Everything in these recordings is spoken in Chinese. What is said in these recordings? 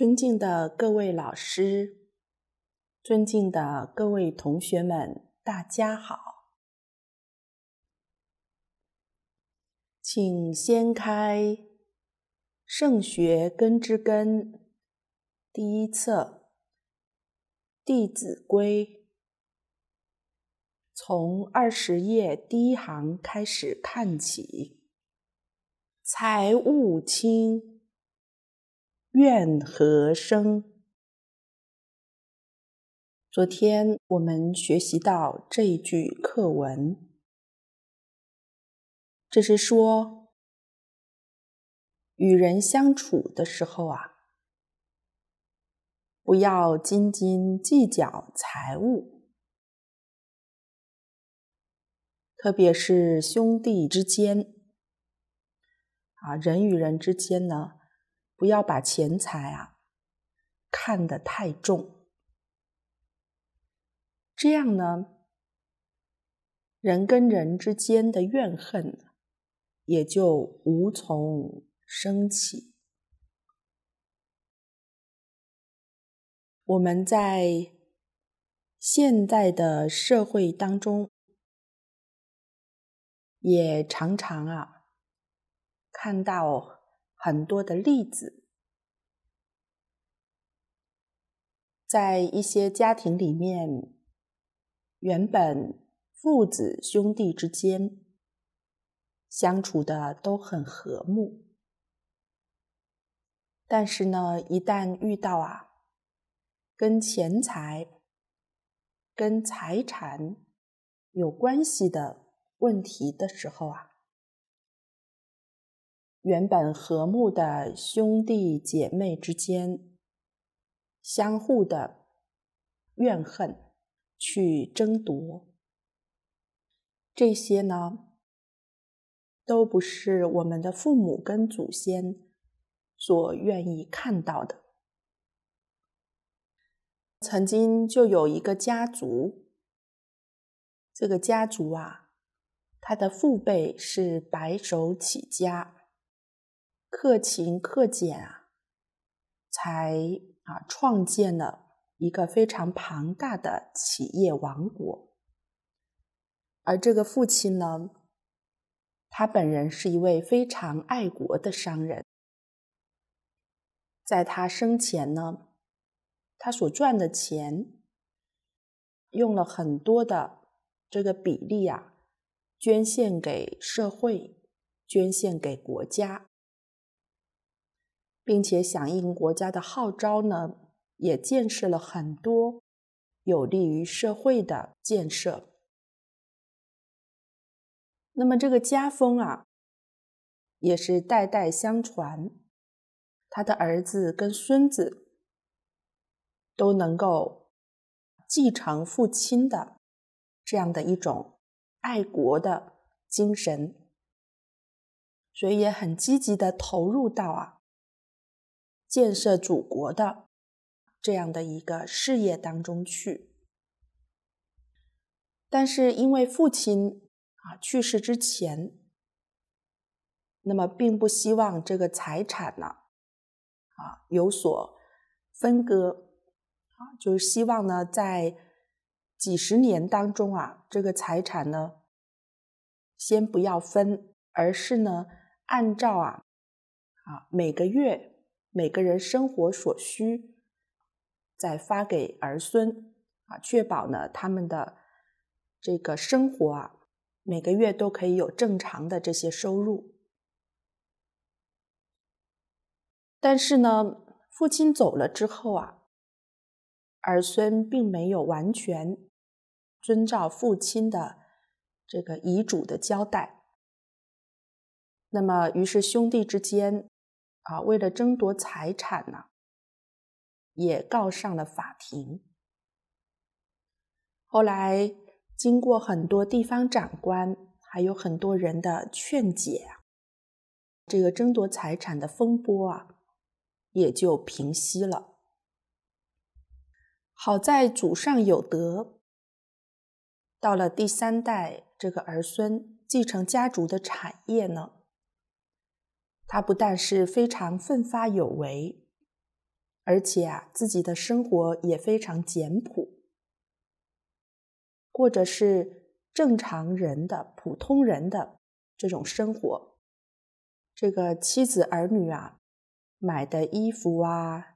尊敬的各位老师，尊敬的各位同学们，大家好，请掀开《圣学根之根》第一册《弟子规》，从二十页第一行开始看起，财物轻。怨何生？昨天我们学习到这一句课文，这是说与人相处的时候啊，不要斤斤计较财物，特别是兄弟之间啊，人与人之间呢。不要把钱财啊看得太重，这样呢，人跟人之间的怨恨也就无从升起。我们在现代的社会当中，也常常啊看到。很多的例子，在一些家庭里面，原本父子兄弟之间相处的都很和睦，但是呢，一旦遇到啊跟钱财、跟财产有关系的问题的时候啊。原本和睦的兄弟姐妹之间，相互的怨恨，去争夺，这些呢，都不是我们的父母跟祖先所愿意看到的。曾经就有一个家族，这个家族啊，他的父辈是白手起家。克勤克俭啊，才啊创建了一个非常庞大的企业王国。而这个父亲呢，他本人是一位非常爱国的商人。在他生前呢，他所赚的钱用了很多的这个比例啊，捐献给社会，捐献给国家。并且响应国家的号召呢，也建设了很多有利于社会的建设。那么这个家风啊，也是代代相传，他的儿子跟孙子都能够继承父亲的这样的一种爱国的精神，所以也很积极的投入到啊。建设祖国的这样的一个事业当中去，但是因为父亲啊去世之前，那么并不希望这个财产呢啊有所分割啊，就是希望呢在几十年当中啊，这个财产呢先不要分，而是呢按照啊啊每个月。每个人生活所需，再发给儿孙啊，确保呢他们的这个生活啊，每个月都可以有正常的这些收入。但是呢，父亲走了之后啊，儿孙并没有完全遵照父亲的这个遗嘱的交代。那么，于是兄弟之间啊，为了争夺财产呢，也告上了法庭。后来，经过很多地方长官，还有很多人的劝解，这个争夺财产的风波啊，也就平息了。好在祖上有德，到了第三代，这个儿孙继承家族的产业呢。他不但是非常奋发有为，而且啊，自己的生活也非常简朴，过着是正常人的普通人的这种生活。这个妻子儿女啊，买的衣服啊，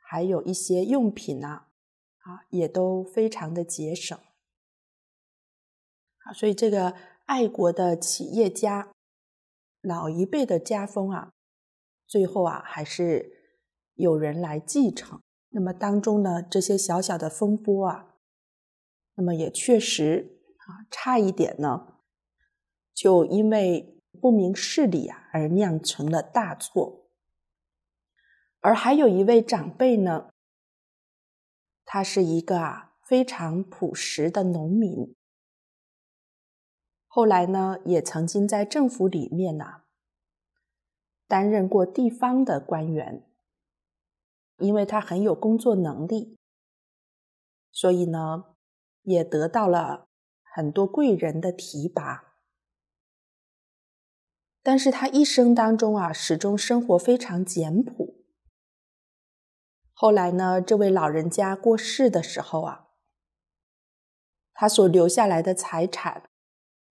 还有一些用品啊，啊，也都非常的节省。啊，所以这个爱国的企业家。老一辈的家风啊，最后啊还是有人来继承。那么当中呢，这些小小的风波啊，那么也确实啊差一点呢，就因为不明事理啊而酿成了大错。而还有一位长辈呢，他是一个啊非常朴实的农民。后来呢，也曾经在政府里面呢担任过地方的官员，因为他很有工作能力，所以呢也得到了很多贵人的提拔。但是他一生当中啊，始终生活非常简朴。后来呢，这位老人家过世的时候啊，他所留下来的财产。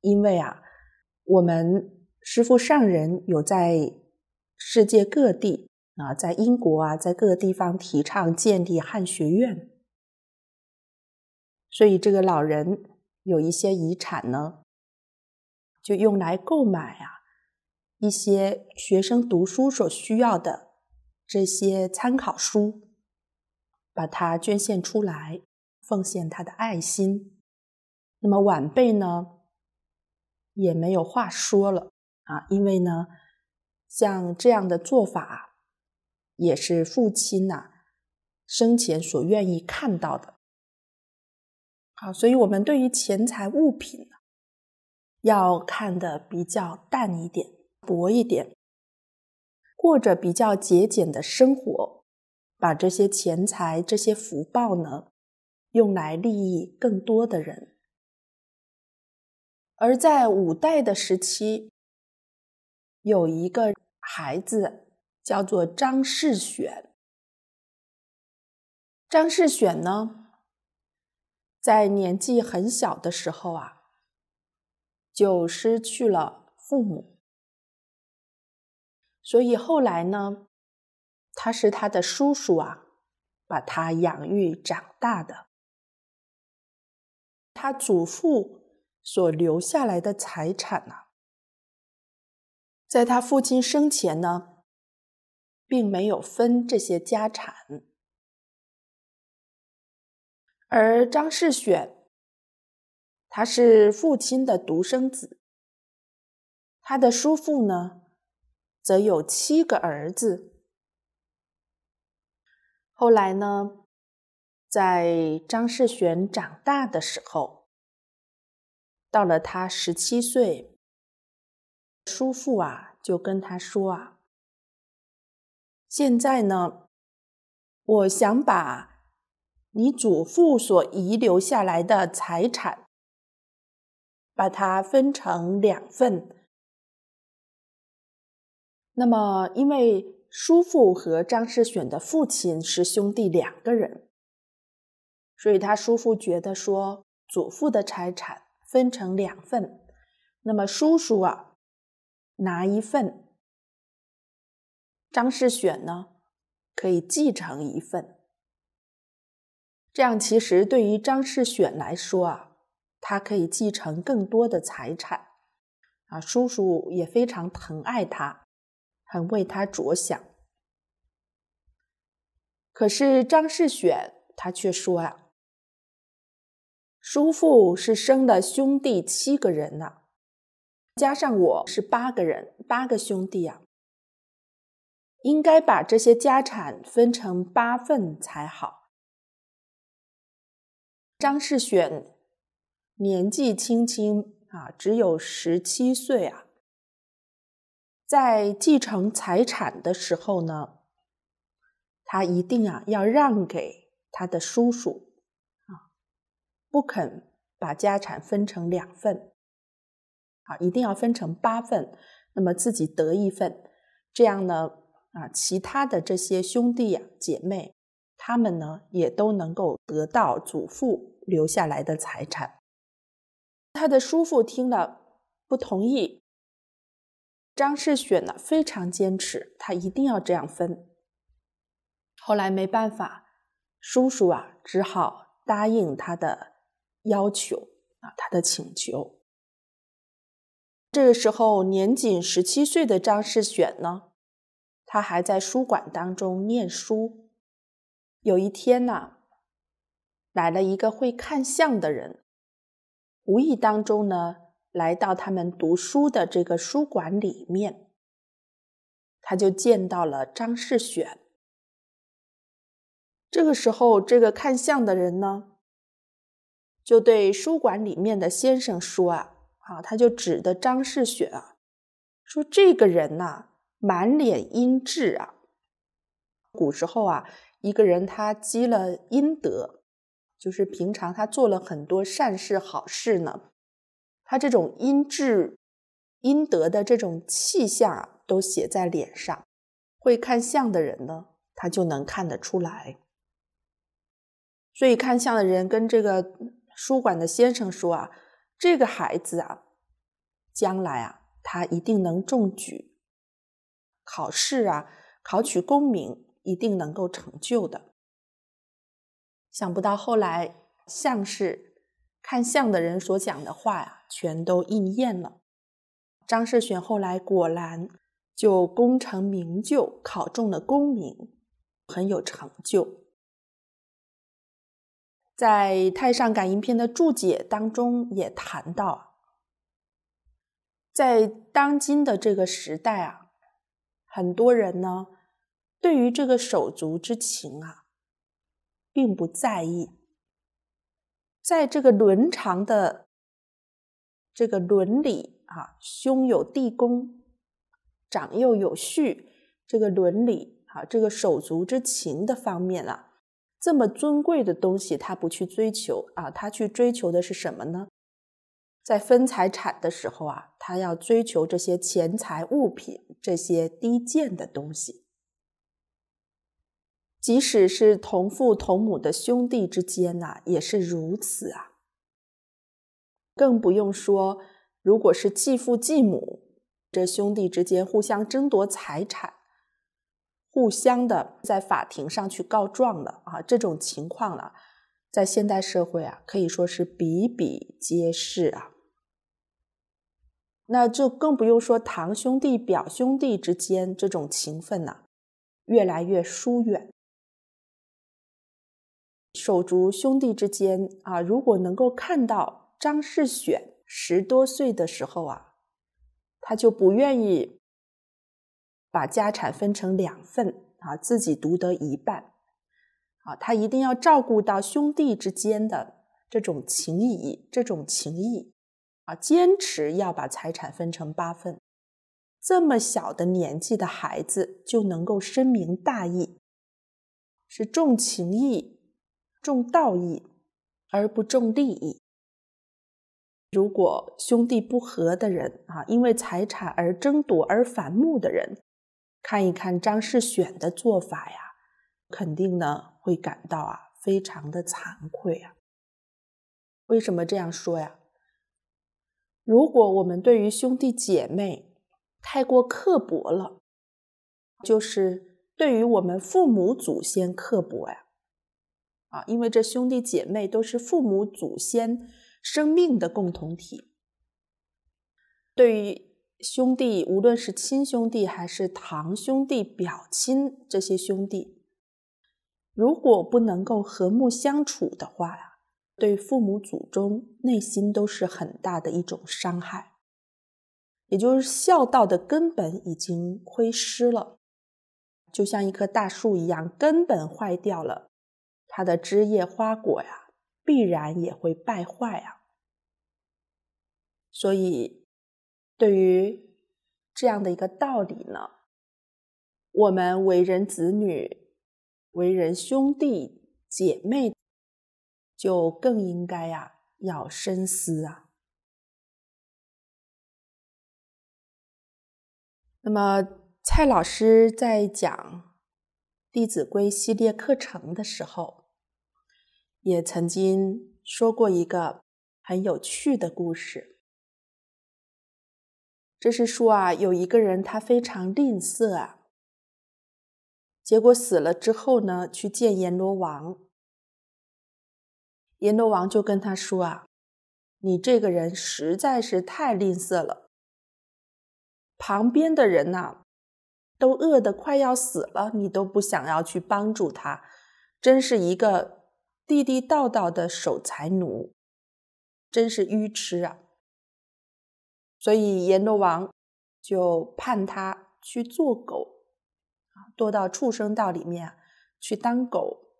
因为啊，我们师父上人有在世界各地啊，在英国啊，在各个地方提倡建立汉学院，所以这个老人有一些遗产呢，就用来购买啊一些学生读书所需要的这些参考书，把它捐献出来，奉献他的爱心。那么晚辈呢？也没有话说了啊，因为呢，像这样的做法，也是父亲呐生前所愿意看到的。好，所以我们对于钱财物品呢，要看的比较淡一点、薄一点，过着比较节俭的生活，把这些钱财、这些福报呢，用来利益更多的人。而在五代的时期，有一个孩子叫做张世选。张世选呢，在年纪很小的时候啊，就失去了父母，所以后来呢，他是他的叔叔啊，把他养育长大的。他祖父。所留下来的财产呢，在他父亲生前呢，并没有分这些家产，而张世选，他是父亲的独生子，他的叔父呢，则有七个儿子。后来呢，在张世选长大的时候。到了他十七岁，叔父啊就跟他说啊：“现在呢，我想把你祖父所遗留下来的财产，把它分成两份。那么，因为叔父和张世选的父亲是兄弟两个人，所以他叔父觉得说，祖父的财产。”分成两份，那么叔叔啊拿一份，张世选呢可以继承一份。这样其实对于张世选来说啊，他可以继承更多的财产啊，叔叔也非常疼爱他，很为他着想。可是张世选他却说啊，叔父是生了兄弟七个人呢，加上我是八个人，八个兄弟啊，应该把这些家产分成八份才好。张世选年纪轻轻啊，只有十七岁啊，在继承财产的时候呢。他一定啊要让给他的叔叔，不肯把家产分成两份，啊，一定要分成八份，那么自己得一份，这样呢啊，其他的这些兄弟呀姐妹，他们呢也都能够得到祖父留下来的财产。他的叔父听了不同意，张世选呢非常坚持，他一定要这样分。后来没办法，叔叔啊只好答应他的要求啊，他的请求。这个时候，年仅十七岁的张世选呢，他还在书馆当中念书。有一天呢，来了一个会看相的人，无意当中呢，来到他们读书的这个书馆里面，他就见到了张世选。这个时候，这个看相的人呢，就对书馆里面的先生说：“啊，啊，他就指的张世选啊，说这个人呐，满脸阴质啊。古时候啊，一个人他积了阴德，就是平常他做了很多善事好事呢，他这种阴质、阴德的这种气象啊，都写在脸上。会看相的人呢，他就能看得出来。”所以看相的人跟这个书馆的先生说啊，这个孩子啊，将来啊，他一定能中举，考试啊，考取功名，一定能够成就的。想不到后来相士看相的人所讲的话呀，全都应验了。张世选后来果然就功成名就，考中了功名，很有成就。在《太上感应篇》的注解当中也谈到，在当今的这个时代啊，很多人呢对于这个手足之情啊，并不在意，在这个伦常的这个伦理啊，兄有弟恭，长幼有序，这个伦理啊，这个手足之情的方面啊。这么尊贵的东西，他不去追求啊，他去追求的是什么呢？在分财产的时候啊，他要追求这些钱财物品，这些低贱的东西。即使是同父同母的兄弟之间呐，也是如此啊。更不用说，如果是继父继母，这兄弟之间互相争夺财产。互相的在法庭上去告状了啊，这种情况了，在现代社会啊，可以说是比比皆是啊。那就更不用说堂兄弟、表兄弟之间这种情分呢，越来越疏远。手足兄弟之间啊，如果能够看到张世选十多岁的时候啊，他就不愿意。把家产分成两份啊，自己独得一半啊，他一定要照顾到兄弟之间的这种情谊，这种情谊啊，坚持要把财产分成八份。这么小的年纪的孩子就能够深明大义，是重情义、重道义，而不重利益。如果兄弟不和的人啊，因为财产而争夺而反目的人。看一看张世选的做法呀，肯定呢会感到啊非常的惭愧啊。为什么这样说呀？如果我们对于兄弟姐妹太过刻薄了，就是对于我们父母祖先刻薄呀，啊，因为这兄弟姐妹都是父母祖先生命的共同体，对于。兄弟，无论是亲兄弟还是堂兄弟、表亲，这些兄弟，如果不能够和睦相处的话呀，对父母祖宗内心都是很大的一种伤害。也就是孝道的根本已经亏失了，就像一棵大树一样，根本坏掉了，它的枝叶花果呀，必然也会败坏啊。所以，对于这样的一个道理呢，我们为人子女。为人兄弟姐妹，就更应该呀要深思啊。那么蔡老师在讲《弟子规》系列课程的时候，也曾经说过一个很有趣的故事。这是说啊，有一个人他非常吝啬啊。结果死了之后呢，去见阎罗王。阎罗王就跟他说：“啊，你这个人实在是太吝啬了。旁边的人呐，都饿得快要死了，你都不想要去帮助他，真是一个地地道道的守财奴，真是愚痴啊！”所以阎罗王就判他去做狗啊。堕到畜生道里面去当狗，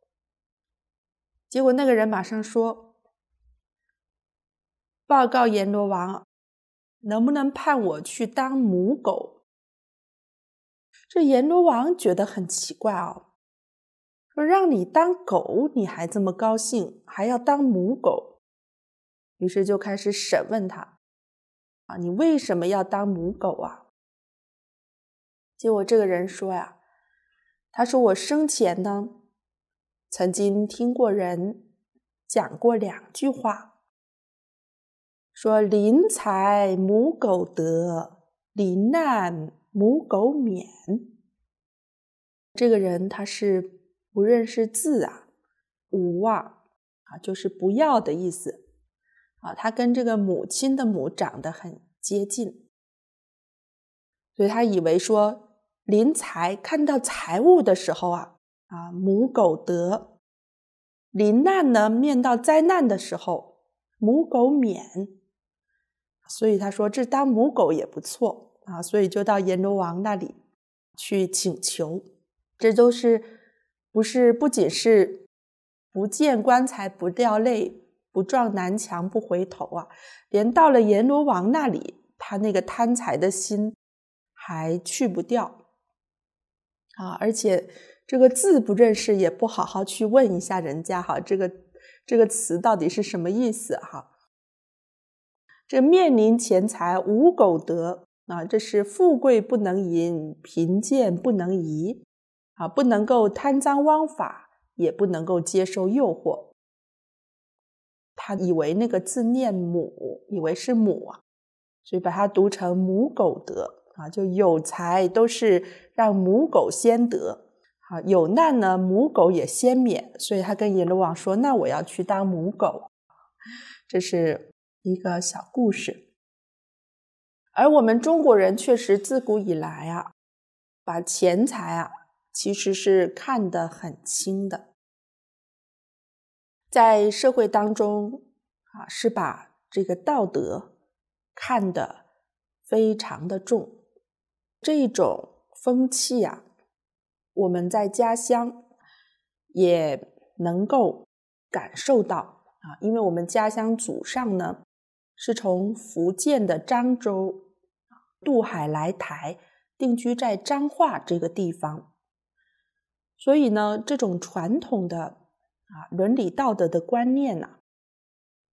结果那个人马上说：“报告阎罗王，能不能判我去当母狗？”这阎罗王觉得很奇怪哦，说让你当狗，你还这么高兴，还要当母狗？于是就开始审问他：“啊，你为什么要当母狗啊？”结果这个人说呀。他说：“我生前呢，曾经听过人讲过两句话，说‘临财母狗得，临难母狗免’。这个人他是不认识字啊，无啊，啊，就是不要的意思啊。他跟这个母亲的母长得很接近，所以他以为说。”临财看到财物的时候啊，啊母狗得；临难呢，面到灾难的时候，母狗免。所以他说这当母狗也不错啊，所以就到阎罗王那里去请求。这都是不是不仅是不见棺材不掉泪，不撞南墙不回头啊，连到了阎罗王那里，他那个贪财的心还去不掉。啊，而且这个字不认识，也不好好去问一下人家哈，这个这个词到底是什么意思哈？这面临钱财无苟得啊，这是富贵不能淫，贫贱不能移啊，不能够贪赃枉法，也不能够接受诱惑。他以为那个字念母，以为是母啊，所以把它读成母狗得。啊，就有财都是让母狗先得，好有难呢，母狗也先免，所以他跟阎罗王说：“那我要去当母狗。”这是一个小故事。而我们中国人确实自古以来啊，把钱财啊其实是看得很轻的，在社会当中啊是把这个道德看得非常的重。这种风气啊，我们在家乡也能够感受到啊，因为我们家乡祖上呢是从福建的漳州渡海来台，定居在彰化这个地方，所以呢，这种传统的啊伦理道德的观念呢，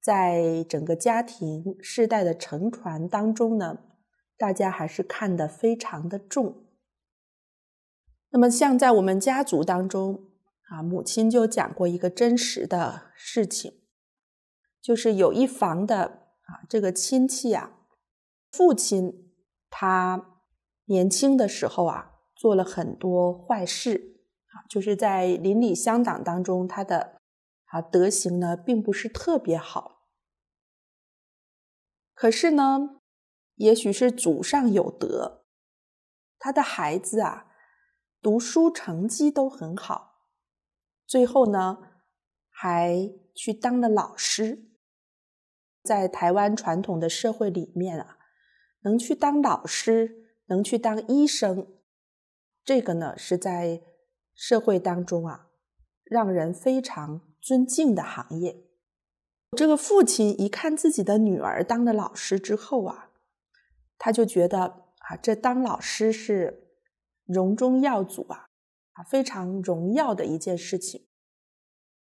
在整个家庭世代的承传当中呢。大家还是看得非常的重。那么，像在我们家族当中啊，母亲就讲过一个真实的事情，就是有一房的啊这个亲戚啊，父亲他年轻的时候啊做了很多坏事就是在邻里乡党当中，他的啊德行呢并不是特别好。可是呢。也许是祖上有德，他的孩子啊，读书成绩都很好，最后呢，还去当了老师。在台湾传统的社会里面啊，能去当老师，能去当医生，这个呢是在社会当中啊，让人非常尊敬的行业。这个父亲一看自己的女儿当了老师之后啊，他就觉得啊，这当老师是荣中耀祖啊，啊，非常荣耀的一件事情。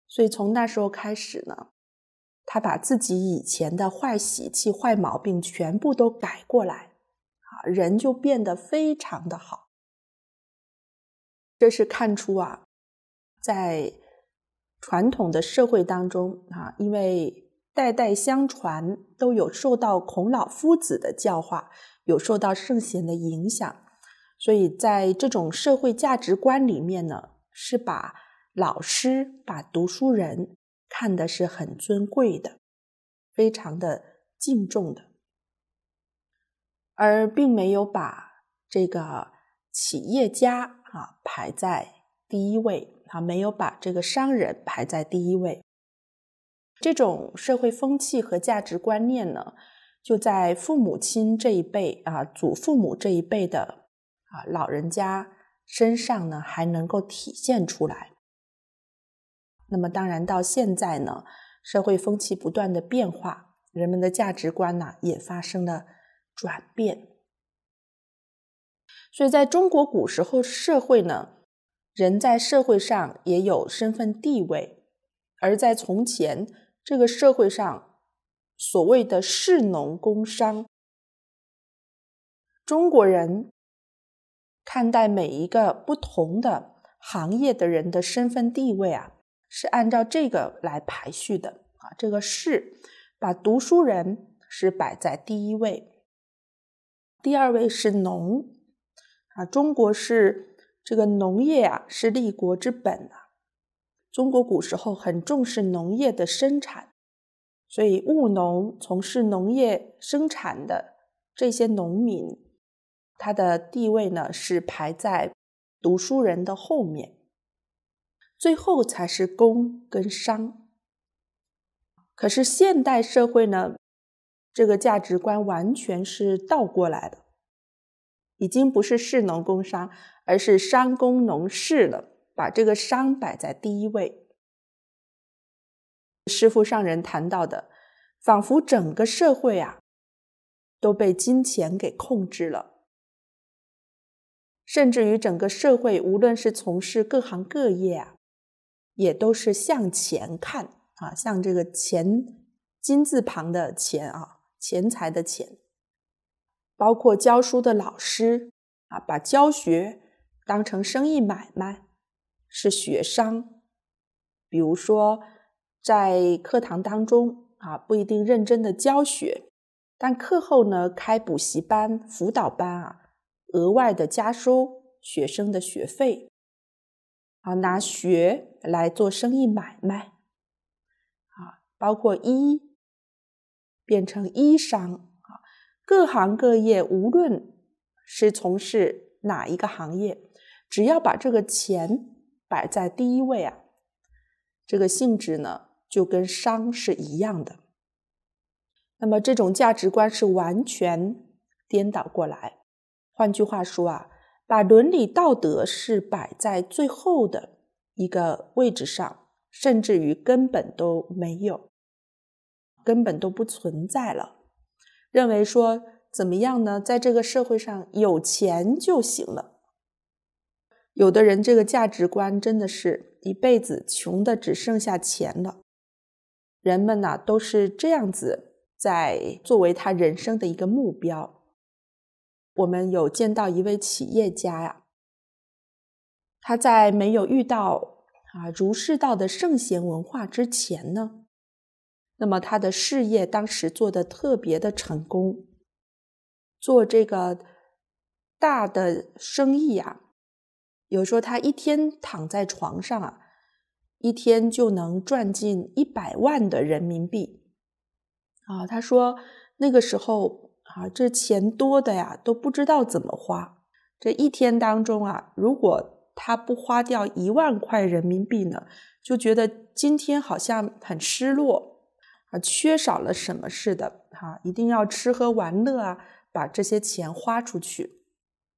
所以从那时候开始呢。他把自己以前的坏习气、坏毛病全部都改过来，啊，人就变得非常的好。这是看出啊，在传统的社会当中啊，因为代代相传，都有受到孔老夫子的教化，有受到圣贤的影响，所以在这种社会价值观里面呢，是把老师、把读书人。看的是很尊贵的，非常的敬重的，而并没有把这个企业家啊排在第一位啊，没有把这个商人排在第一位。这种社会风气和价值观念呢，就在父母亲这一辈啊，祖父母这一辈的啊老人家身上呢，还能够体现出来。那么，当然到现在呢，社会风气不断的变化，人们的价值观呢也发生了转变。所以，在中国古时候社会呢，人在社会上也有身份地位；而在从前这个社会上，所谓的士农工商，中国人看待每一个不同的行业的人的身份地位啊。是按照这个来排序的啊，这个士把读书人是摆在第一位，第二位是农啊。中国是这个农业啊，是立国之本啊。中国古时候很重视农业的生产，所以务农从事农业生产的这些农民，他的地位呢是排在读书人的后面。最后才是工跟商，可是现代社会呢，这个价值观完全是倒过来的，已经不是士农工商，而是商工农士了，把这个商摆在第一位。师傅上人谈到的，仿佛整个社会啊，都被金钱给控制了，甚至于整个社会，无论是从事各行各业啊。也都是向钱看啊，像这个钱金字旁的钱啊，钱财的钱，包括教书的老师啊，把教学当成生意买卖，是学商。比如说，在课堂当中啊，不一定认真的教学，但课后呢，开补习班、辅导班啊，额外的加收学生的学费。啊，拿学来做生意买卖，啊，包括医变成医商，各行各业，无论是从事哪一个行业，只要把这个钱摆在第一位啊，这个性质呢就跟商是一样的。那么这种价值观是完全颠倒过来。换句话说啊。把伦理道德是摆在最后的一个位置上，甚至于根本都没有，根本都不存在了。认为说怎么样呢？在这个社会上有钱就行了。有的人这个价值观真的是一辈子穷的只剩下钱了。人们呢都是这样子在作为他人生的一个目标。我们有见到一位企业家呀，他在没有遇到啊儒释道的圣贤文化之前呢，那么他的事业当时做的特别的成功，做这个大的生意啊，有时候他一天躺在床上啊，一天就能赚进一百万的人民币啊。他说那个时候。啊，这钱多的呀，都不知道怎么花。这一天当中啊，如果他不花掉一万块人民币呢，就觉得今天好像很失落啊，缺少了什么似的哈，一定要吃喝玩乐啊，把这些钱花出去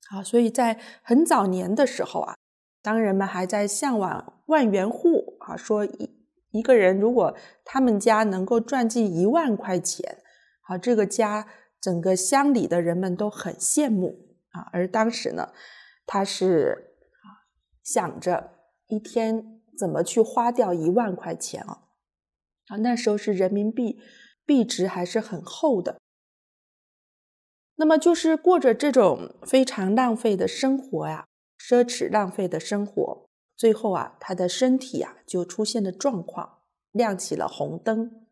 啊。所以在很早年的时候啊，当人们还在向往万元户啊，说一一个人如果他们家能够赚进一万块钱，啊，这个家整个乡里的人们都很羡慕啊。而当时呢，他是啊想着一天怎么去花掉一万块钱啊？啊，那时候是人民币币值还是很厚的。那么就是过着这种非常浪费的生活呀，奢侈浪费的生活，最后啊，他的身体啊就出现了状况，亮起了红灯。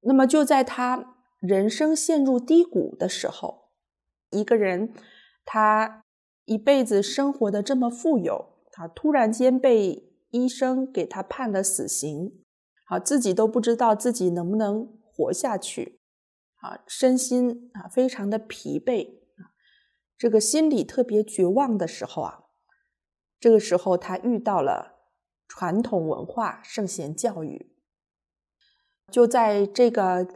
那么就在他人生陷入低谷的时候，一个人他一辈子生活的这么富有，他突然间被医生给他判了死刑，啊，自己都不知道自己能不能活下去。啊，身心啊非常的疲惫啊，这个心理特别绝望的时候啊，这个时候他遇到了传统文化圣贤教育，就在这个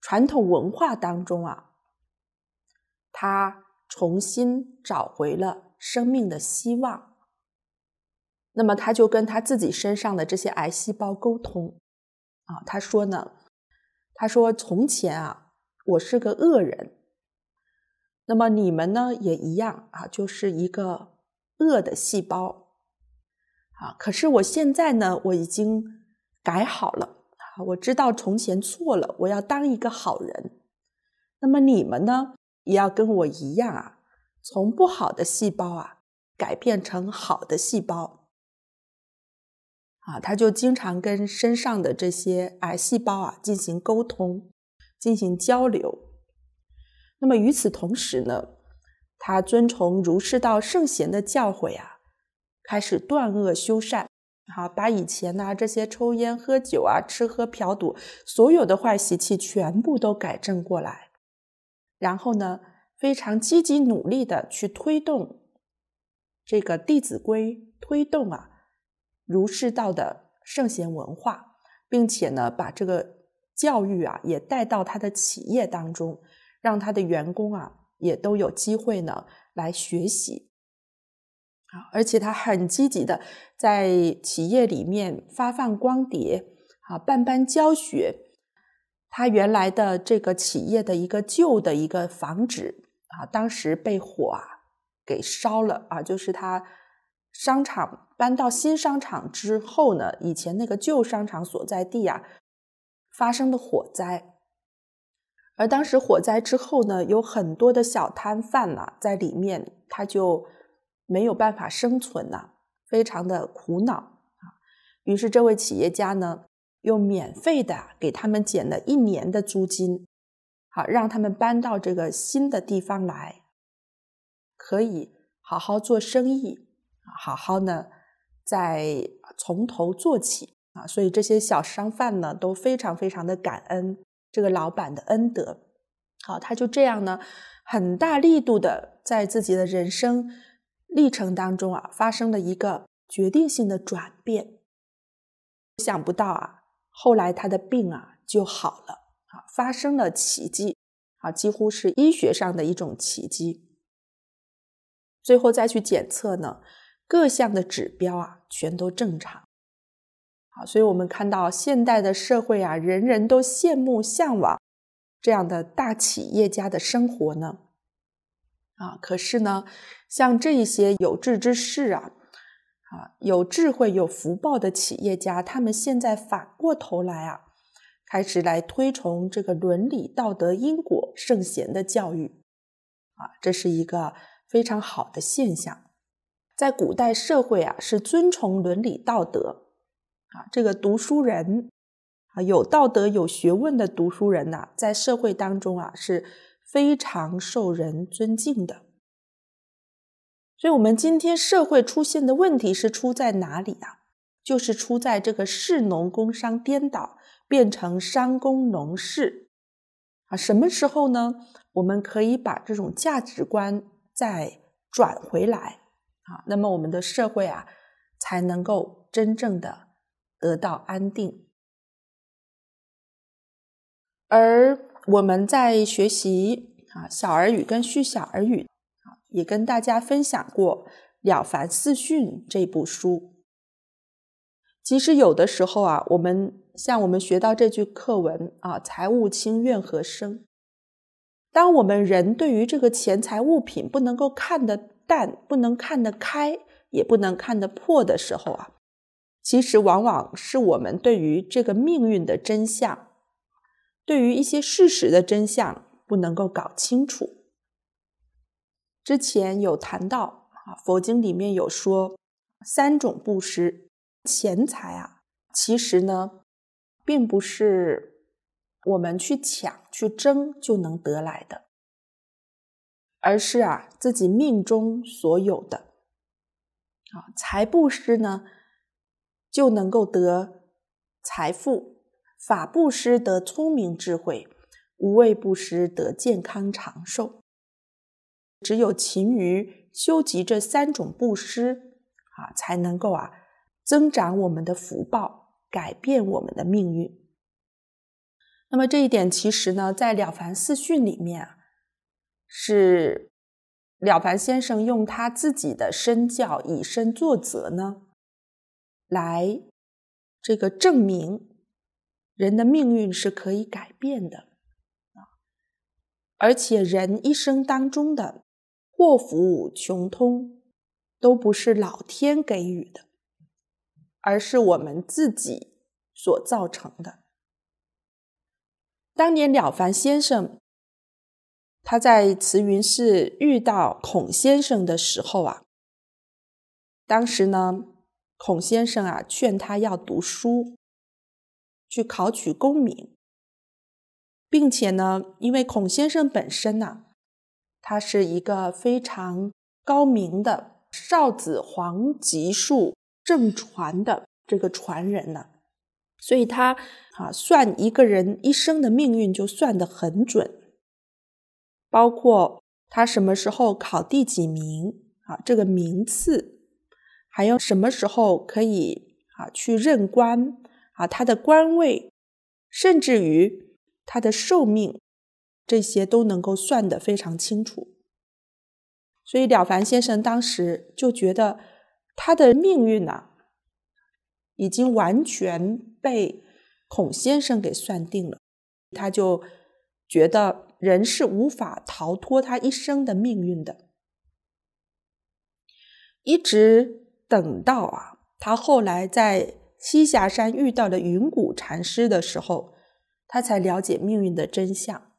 传统文化当中啊，他重新找回了生命的希望。那么他就跟他自己身上的这些癌细胞沟通啊，他说呢。他说：“从前啊，我是个恶人。那么你们呢，也一样啊，就是一个恶的细胞啊。可是我现在呢，我已经改好了啊。我知道从前错了，我要当一个好人。那么你们呢，也要跟我一样啊，从不好的细胞啊，改变成好的细胞。”啊，他就经常跟身上的这些癌细胞啊进行沟通，进行交流。那么与此同时呢，他遵从儒释道圣贤的教诲啊，开始断恶修善，好把以前呢这些抽烟喝酒啊、吃喝嫖赌所有的坏习气全部都改正过来，然后呢，非常积极努力的去推动这个《弟子规》，推动啊。儒释道的圣贤文化，并且呢，把这个教育啊也带到他的企业当中，让他的员工啊也都有机会呢来学习啊，而且他很积极的在企业里面发放光碟啊，办班教学。他原来的这个企业的一个旧的一个房址啊，当时被火啊给烧了啊，就是他。商场搬到新商场之后呢，以前那个旧商场所在地啊，发生的火灾。而当时火灾之后呢，有很多的小摊贩呐在里面，他就没有办法生存呐，非常的苦恼啊。于是这位企业家呢，又免费的给他们减了一年的租金，好让他们搬到这个新的地方来，可以好好做生意。好好呢，再从头做起啊！所以这些小商贩呢，都非常非常的感恩这个老板的恩德。好，他就这样呢，很大力度的在自己的人生历程当中啊，发生了一个决定性的转变。想不到啊，后来他的病啊就好了啊，发生了奇迹啊，几乎是医学上的一种奇迹。最后再去检测呢。各项的指标啊，全都正常。好，所以我们看到现代的社会啊，人人都羡慕向往这样的大企业家的生活呢。啊，可是呢，像这一些有志之士啊，啊，有智慧、有福报的企业家，他们现在反过头来啊，开始来推崇这个伦理道德、因果圣贤的教育。啊，这是一个非常好的现象。在古代社会啊，是尊崇伦理道德啊，这个读书人啊，有道德、有学问的读书人呐，在社会当中啊，是非常受人尊敬的。所以，我们今天社会出现的问题是出在哪里啊？就是出在这个士农工商颠倒，变成商工农士啊。什么时候呢？我们可以把这种价值观再转回来。啊，那么我们的社会啊，才能够真正的得到安定。而我们在学习啊小儿语跟续小儿语啊，也跟大家分享过《了凡四训》这部书。其实有的时候啊，我们像我们学到这句课文啊，“财物轻，怨何生？”当我们人对于这个钱财物品不能够看得淡，不能看得开，也不能看得破的时候啊，其实往往是我们对于这个命运的真相。对于一些事实的真相不能够搞清楚，之前有谈到啊，佛经里面有说三种布施，钱财啊，其实呢，并不是我们去抢去争就能得来的，而是啊自己命中所有的啊，财布施呢就能够得财富。法布施得聪明智慧，无畏布施得健康长寿。只有勤于修集这三种布施啊，才能够啊增长我们的福报，改变我们的命运。那么这一点其实呢，在《了凡四训》里面啊，是了凡先生用他自己的身教以身作则呢，来这个证明。人的命运是可以改变的啊，而且人一生当中的祸福穷通，都不是老天给予的，而是我们自己所造成的。当年了凡先生他在慈云寺遇到孔先生的时候啊，当时呢，孔先生啊劝他要读书。去考取功名，并且呢，因为孔先生本身呢，他是一个非常高明的少子皇极术正传的这个传人呢，所以他啊算一个人一生的命运就算得很准，包括他什么时候考第几名啊，这个名次，还有什么时候可以啊去任官。啊，他的官位，甚至于他的寿命，这些都能够算得非常清楚。所以了凡先生当时就觉得他的命运呐，已经完全被孔先生给算定了。他就觉得人是无法逃脱他一生的命运的。一直等到啊，他后来在。栖霞山遇到了云谷禅师的时候，他才了解命运的真相。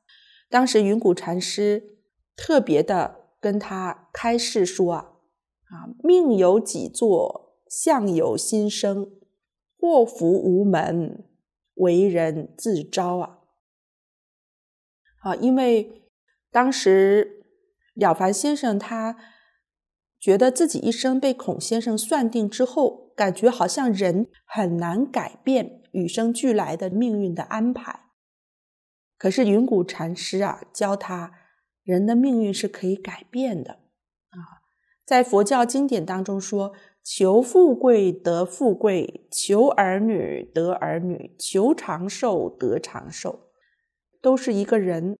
当时云谷禅师特别的跟他开示说：“啊，啊，命由己作，相由心生，祸福无门，为人自招啊！”啊，因为当时了凡先生他觉得自己一生被孔先生算定之后。感觉好像人很难改变与生俱来的命运的安排，可是云谷禅师啊教他，人的命运是可以改变的啊。在佛教经典当中说：“求富贵得富贵，求儿女得儿女，求长寿得长寿，都是一个人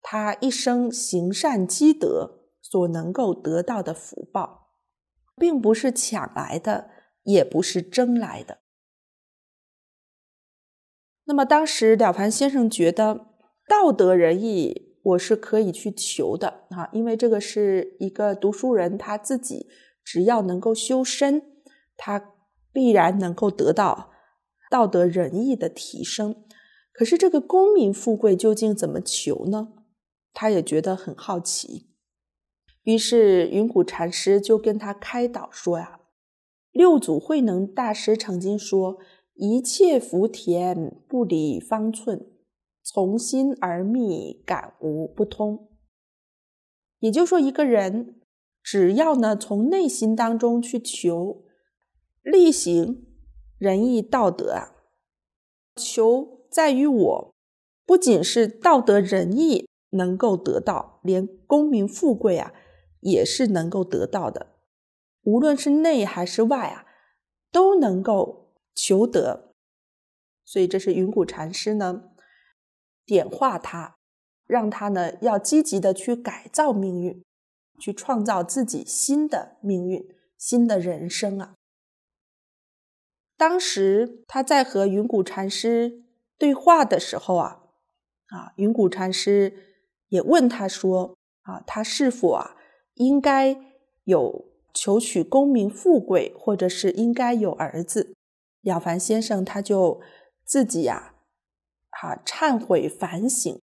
他一生行善积德所能够得到的福报，并不是抢来的。”也不是争来的。那么当时了凡先生觉得道德仁义我是可以去求的啊，因为这个是一个读书人他自己只要能够修身，他必然能够得到道德仁义的提升。可是这个功名富贵究竟怎么求呢？他也觉得很好奇。于是云谷禅师就跟他开导说呀。六祖慧能大师曾经说：“一切福田不离方寸，从心而觅，感无不通。”也就是说，一个人只要呢从内心当中去求力行仁义道德啊，求在于我，不仅是道德仁义能够得到，连功名富贵啊也是能够得到的。无论是内还是外啊，都能够求得。所以这是云谷禅师呢点化他，让他呢要积极的去改造命运，去创造自己新的命运、新的人生啊。当时他在和云谷禅师对话的时候啊，啊，云谷禅师也问他说：“啊，他是否啊应该有求取功名富贵，或者是应该有儿子？”了凡先生他就自己呀，啊，忏悔反省。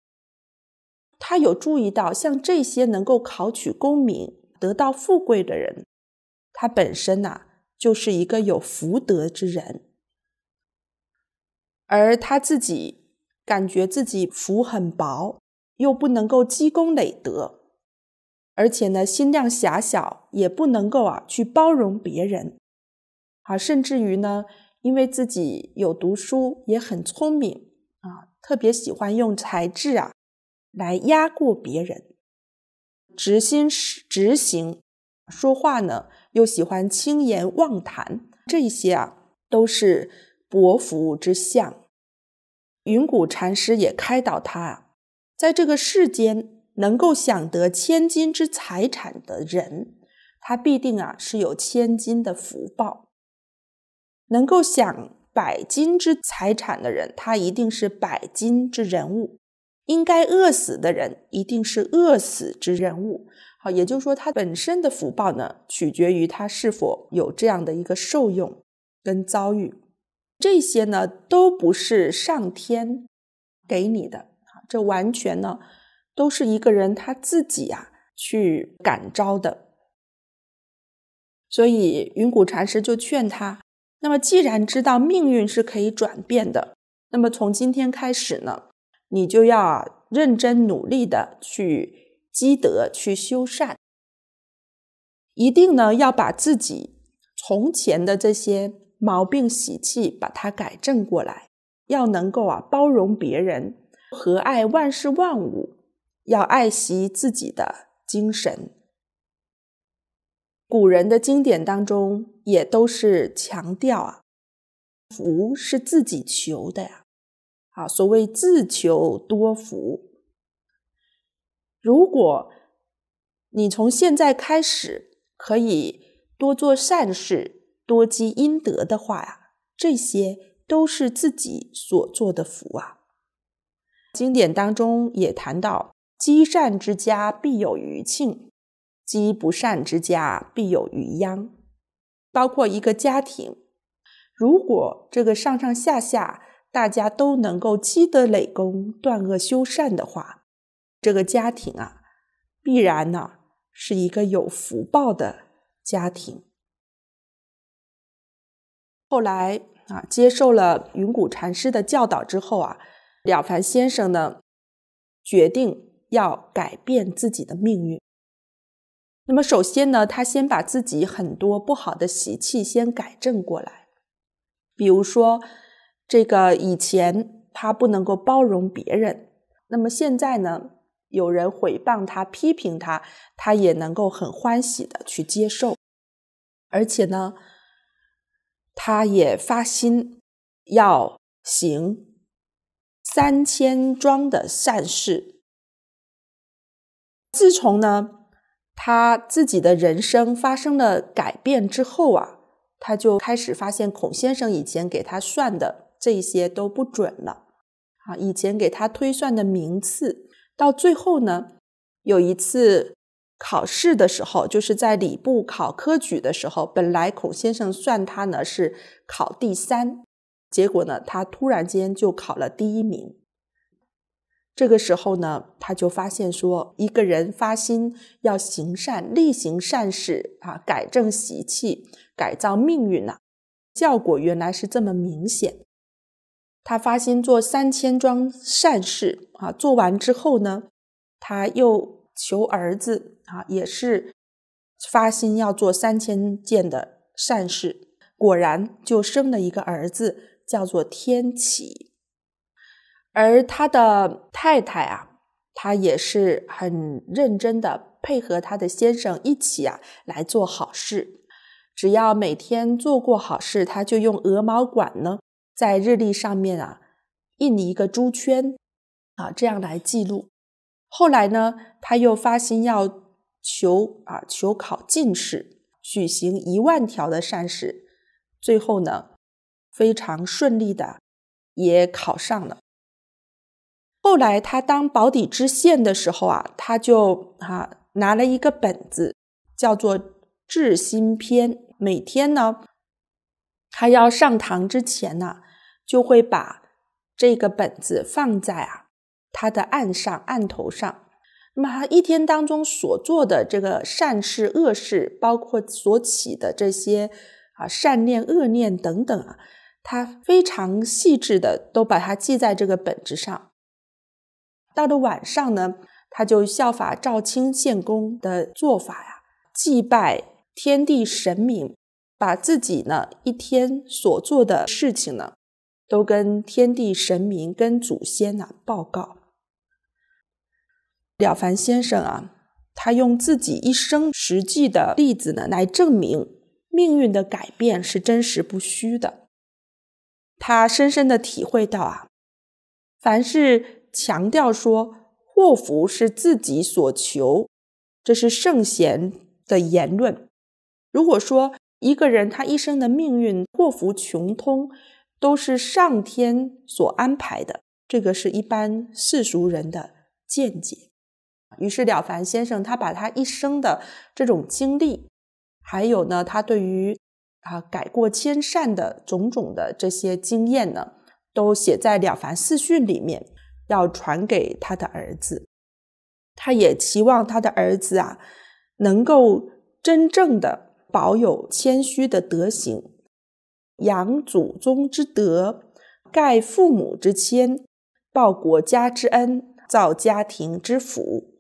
他有注意到，像这些能够考取功名、得到富贵的人，他本身呐。就是一个有福德之人，而他自己感觉自己福很薄，又不能够积功累德，而且呢心量狭小，也不能够啊去包容别人，啊，甚至于呢，因为自己有读书，也很聪明啊，特别喜欢用才智啊来压过别人，直心直行，说话呢。又喜欢轻言妄谈，这些啊都是薄福之相。云谷禅师也开导他啊，在这个世间能够享得千金之财产的人，他必定啊是有千金的福报；能够享百金之财产的人，他一定是百金之人物；应该饿死的人，一定是饿死之人物。好，也就是说，他本身的福报呢，取决于他是否有这样的一个受用跟遭遇。这些呢，都不是上天给你的，这完全呢，都是一个人他自己呀去感召的。所以云谷禅师就劝他：，那么既然知道命运是可以转变的，那么从今天开始呢，你就要认真努力的去。积德去修善，一定呢要把自己从前的这些毛病习气把它改正过来，要能够啊包容别人，和爱万事万物，要爱惜自己的精神。古人的经典当中也都是强调啊，福是自己求的呀，啊，所谓自求多福。如果你从现在开始可以多做善事、多积阴德的话呀，这些都是自己所做的福啊。经典当中也谈到：积善之家必有余庆，积不善之家必有余殃。包括一个家庭，如果这个上上下下大家都能够积德累功、断恶修善的话，这个家庭啊，必然呢是一个有福报的家庭。后来啊，接受了云谷禅师的教导之后啊，了凡先生呢决定要改变自己的命运。那么，首先呢，他先把自己很多不好的习气先改正过来，比如说，这个以前他不能够包容别人，那么现在呢？有人毁谤他、批评他，他也能够很欢喜的去接受，而且呢，他也发心要行三千桩的善事。自从呢，他自己的人生发生了改变之后啊，他就开始发现孔先生以前给他算的这些都不准了啊，以前给他推算的名次。到最后呢，有一次考试的时候，就是在礼部考科举的时候，本来孔先生算他呢是考第三，结果呢他突然间就考了第一名。这个时候呢，他就发现说，一个人发心要行善，力行善事啊，改正习气，改造命运呐，效果原来是这么明显。他发心做三千桩善事啊，做完之后呢，他又求儿子啊，也是发心要做三千件的善事，果然就生了一个儿子，叫做天启。而他的太太啊，她也是很认真的配合他的先生一起啊来做好事。只要每天做过好事，他就用鹅毛管呢，在日历上面啊印一个猪圈，啊，这样来记录。后来呢，他又发心要求啊求考进士，举行一万条的善事，最后呢，非常顺利的也考上了。后来他当保底知县的时候啊，他就啊拿了一个本子，叫做《治心篇》。每天呢，他要上堂之前呢，就会把这个本子放在啊他的案上案头上。那么他一天当中所做的这个善事恶事，包括所起的这些啊善念恶念等等啊，他非常细致的都把它记在这个本子上。到了晚上呢，他就效法赵清献公的做法呀，祭拜。天地神明把自己呢一天所做的事情呢，都跟天地神明、跟祖先呢报告。了凡先生啊，他用自己一生实际的例子呢来证明命运的改变是真实不虚的。他深深的体会到啊，凡是强调说祸福是自己所求，这是圣贤的言论。如果说一个人他一生的命运祸福穷通，都是上天所安排的，这个是一般世俗人的见解。于是了凡先生他把他一生的这种经历，还有呢他对于啊改过迁善的种种的这些经验呢，都写在了凡四训里面，要传给他的儿子。他也期望他的儿子啊，能够真正的。保有谦虚的德行，扬祖宗之德，盖父母之谦，报国家之恩，造家庭之福，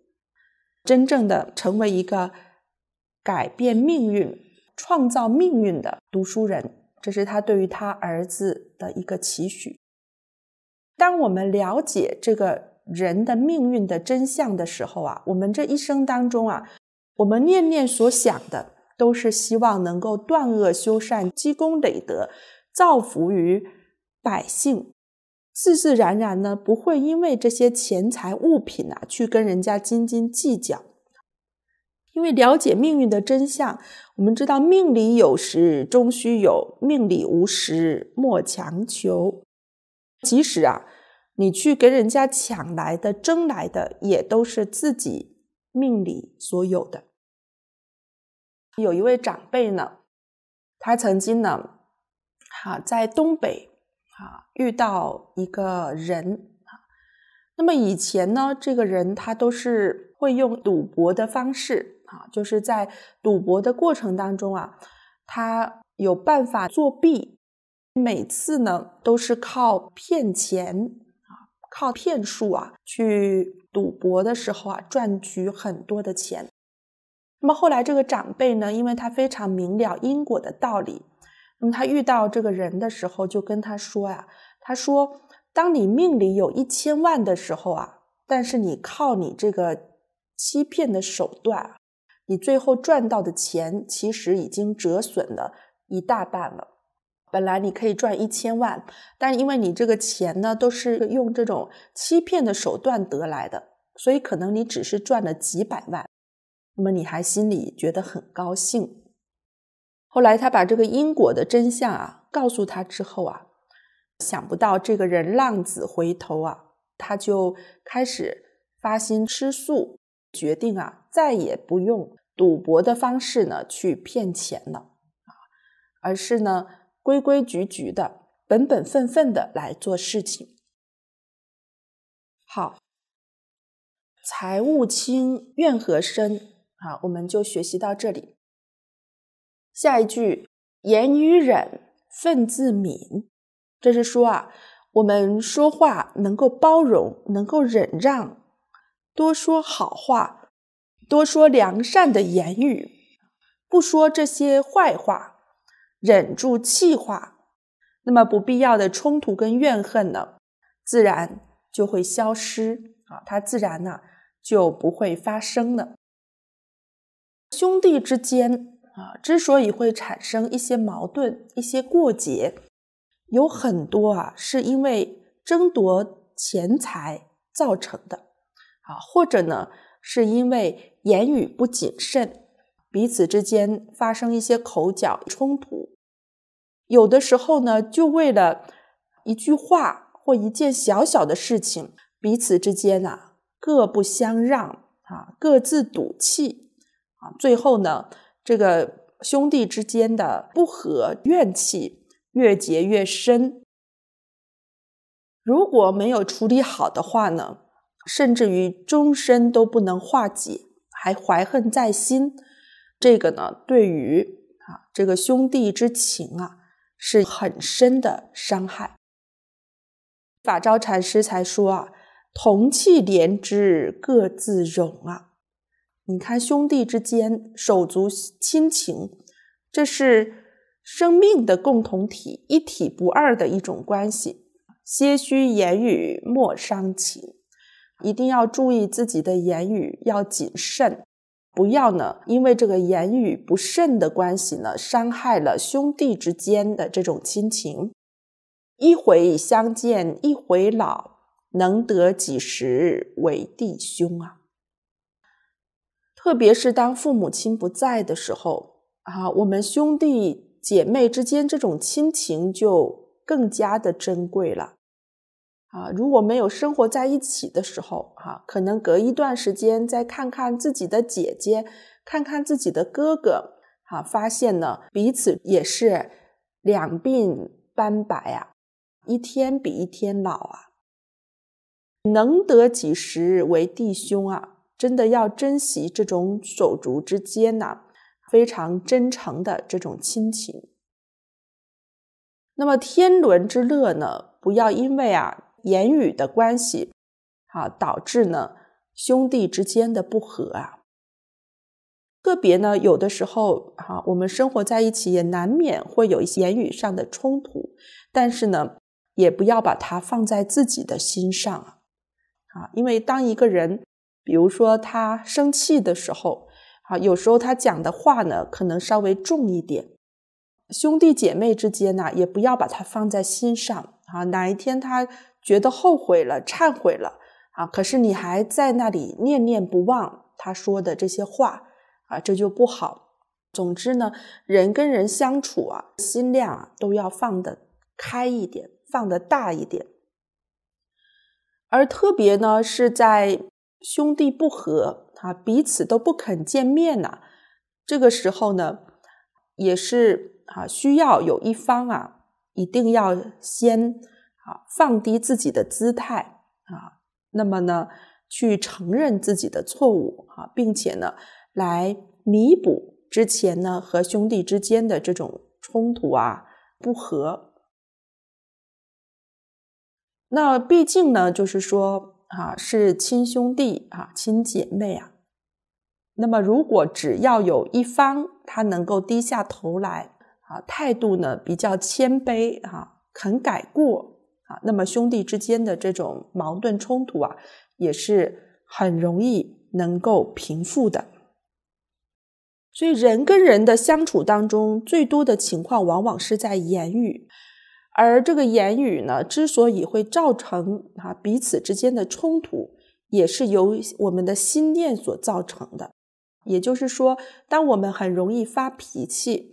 真正的成为一个改变命运、创造命运的读书人，这是他对于他儿子的一个期许。当我们了解这个人的命运的真相的时候啊，我们这一生当中啊，我们念念所想的。都是希望能够断恶修善、积功累德、造福于百姓，自自然然呢不会因为这些钱财物品啊去跟人家斤斤计较。因为了解命运的真相，我们知道命里有时终须有，命里无时莫强求。即使啊你去给人家抢来的、争来的，也都是自己命里所有的。有一位长辈呢，他曾经呢，哈，在东北遇到一个人啊，那么以前呢，这个人他都是会用赌博的方式啊，就是在赌博的过程当中啊，他有办法作弊，每次呢都是靠骗钱啊，靠骗术啊去赌博的时候啊赚取很多的钱。那么后来，这个长辈呢，因为他非常明了因果的道理，那么他遇到这个人的时候，就跟他说呀：“他说，当你命里有一千万的时候啊，但是你靠你这个欺骗的手段，你最后赚到的钱其实已经折损了一大半了。本来你可以赚一千万，但因为你这个钱呢，都是用这种欺骗的手段得来的，所以可能你只是赚了几百万。”那么你还心里觉得很高兴。后来他把这个因果的真相啊告诉他之后啊，想不到这个人浪子回头啊，他就开始发心吃素，决定啊再也不用赌博的方式呢去骗钱了啊，而是呢规规矩矩的、本本分分的来做事情。好，财物轻，怨何深？好，我们就学习到这里。下一句，言语忍，忿自泯。这是说啊，我们说话能够包容，能够忍让，多说好话，多说良善的言语，不说这些坏话，忍住气话，那么不必要的冲突跟怨恨呢，自然就会消失啊，它自然呢就不会发生了。兄弟之间啊，之所以会产生一些矛盾、一些过节，有很多啊，是因为争夺钱财造成的，啊，或者呢，是因为言语不谨慎，彼此之间发生一些口角冲突，有的时候呢，就为了一句话或一件小小的事情，彼此之间呐，各不相让啊，各自赌气啊，最后呢。这个兄弟之间的不和怨气越结越深，如果没有处理好的话呢，甚至于终身都不能化解，还怀恨在心，这个呢，对于啊这个兄弟之情啊是很深的伤害。法昭禅师才说啊，同气连枝，各自荣啊。你看，兄弟之间手足亲情，这是生命的共同体，一体不二的一种关系。些许言语莫伤情，一定要注意自己的言语，要谨慎，不要呢，因为这个言语不慎的关系呢，伤害了兄弟之间的这种亲情。一回相见一回老，能得几时为弟兄啊？特别是当父母亲不在的时候啊，我们兄弟姐妹之间这种亲情就更加的珍贵了啊。如果没有生活在一起的时候啊，可能隔一段时间再看看自己的姐姐，看看自己的哥哥啊，发现呢彼此也是两鬓斑白啊，一天比一天老啊。能得几时为弟兄啊？真的要珍惜这种手足之间呐，非常真诚的这种亲情。那么天伦之乐呢，不要因为啊言语的关系啊，导致呢兄弟之间的不和啊。个别呢，有的时候哈，我们生活在一起也难免会有一些言语上的冲突，但是呢，也不要把它放在自己的心上啊，啊，因为当一个人。比如说他生气的时候，啊，有时候他讲的话呢，可能稍微重一点。兄弟姐妹之间呢，也不要把它放在心上啊。哪一天他觉得后悔了、忏悔了啊，可是你还在那里念念不忘他说的这些话啊，这就不好。总之呢，人跟人相处啊，心量啊都要放得开一点，放得大一点。而特别呢，是在。兄弟不和啊，彼此都不肯见面呐。这个时候呢，也是啊，需要有一方啊，一定要先啊放低自己的姿态啊，那么呢，去承认自己的错误啊，并且呢，来弥补之前呢和兄弟之间的这种冲突啊不和。那毕竟呢，就是说。啊，是亲兄弟啊，亲姐妹啊。那么，如果只要有一方他能够低下头来啊，态度呢比较谦卑啊，肯改过啊，那么兄弟之间的这种矛盾冲突啊，也是很容易能够平复的。所以，人跟人的相处当中，最多的情况往往是在言语。而这个言语呢，之所以会造成啊彼此之间的冲突，也是由我们的心念所造成的。也就是说，当我们很容易发脾气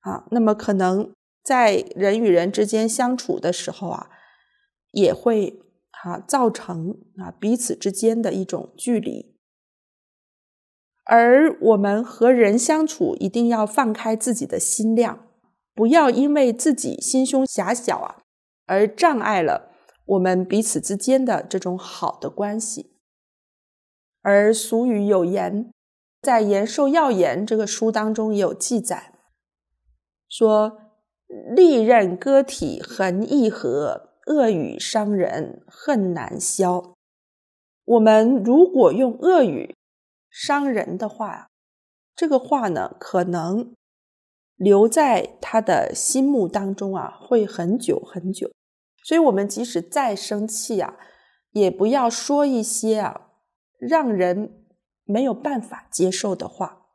啊，那么可能在人与人之间相处的时候啊，也会啊造成啊彼此之间的一种距离。而我们和人相处，一定要放开自己的心量。不要因为自己心胸狭小啊，而障碍了我们彼此之间的这种好的关系。而俗语有言，在《延寿要言》这个书当中也有记载，说利刃割体恨易合，恶语伤人恨难消。我们如果用恶语伤人的话，这个话呢，可能。留在他的心目当中啊，会很久很久。所以，我们即使再生气啊，也不要说一些啊让人没有办法接受的话。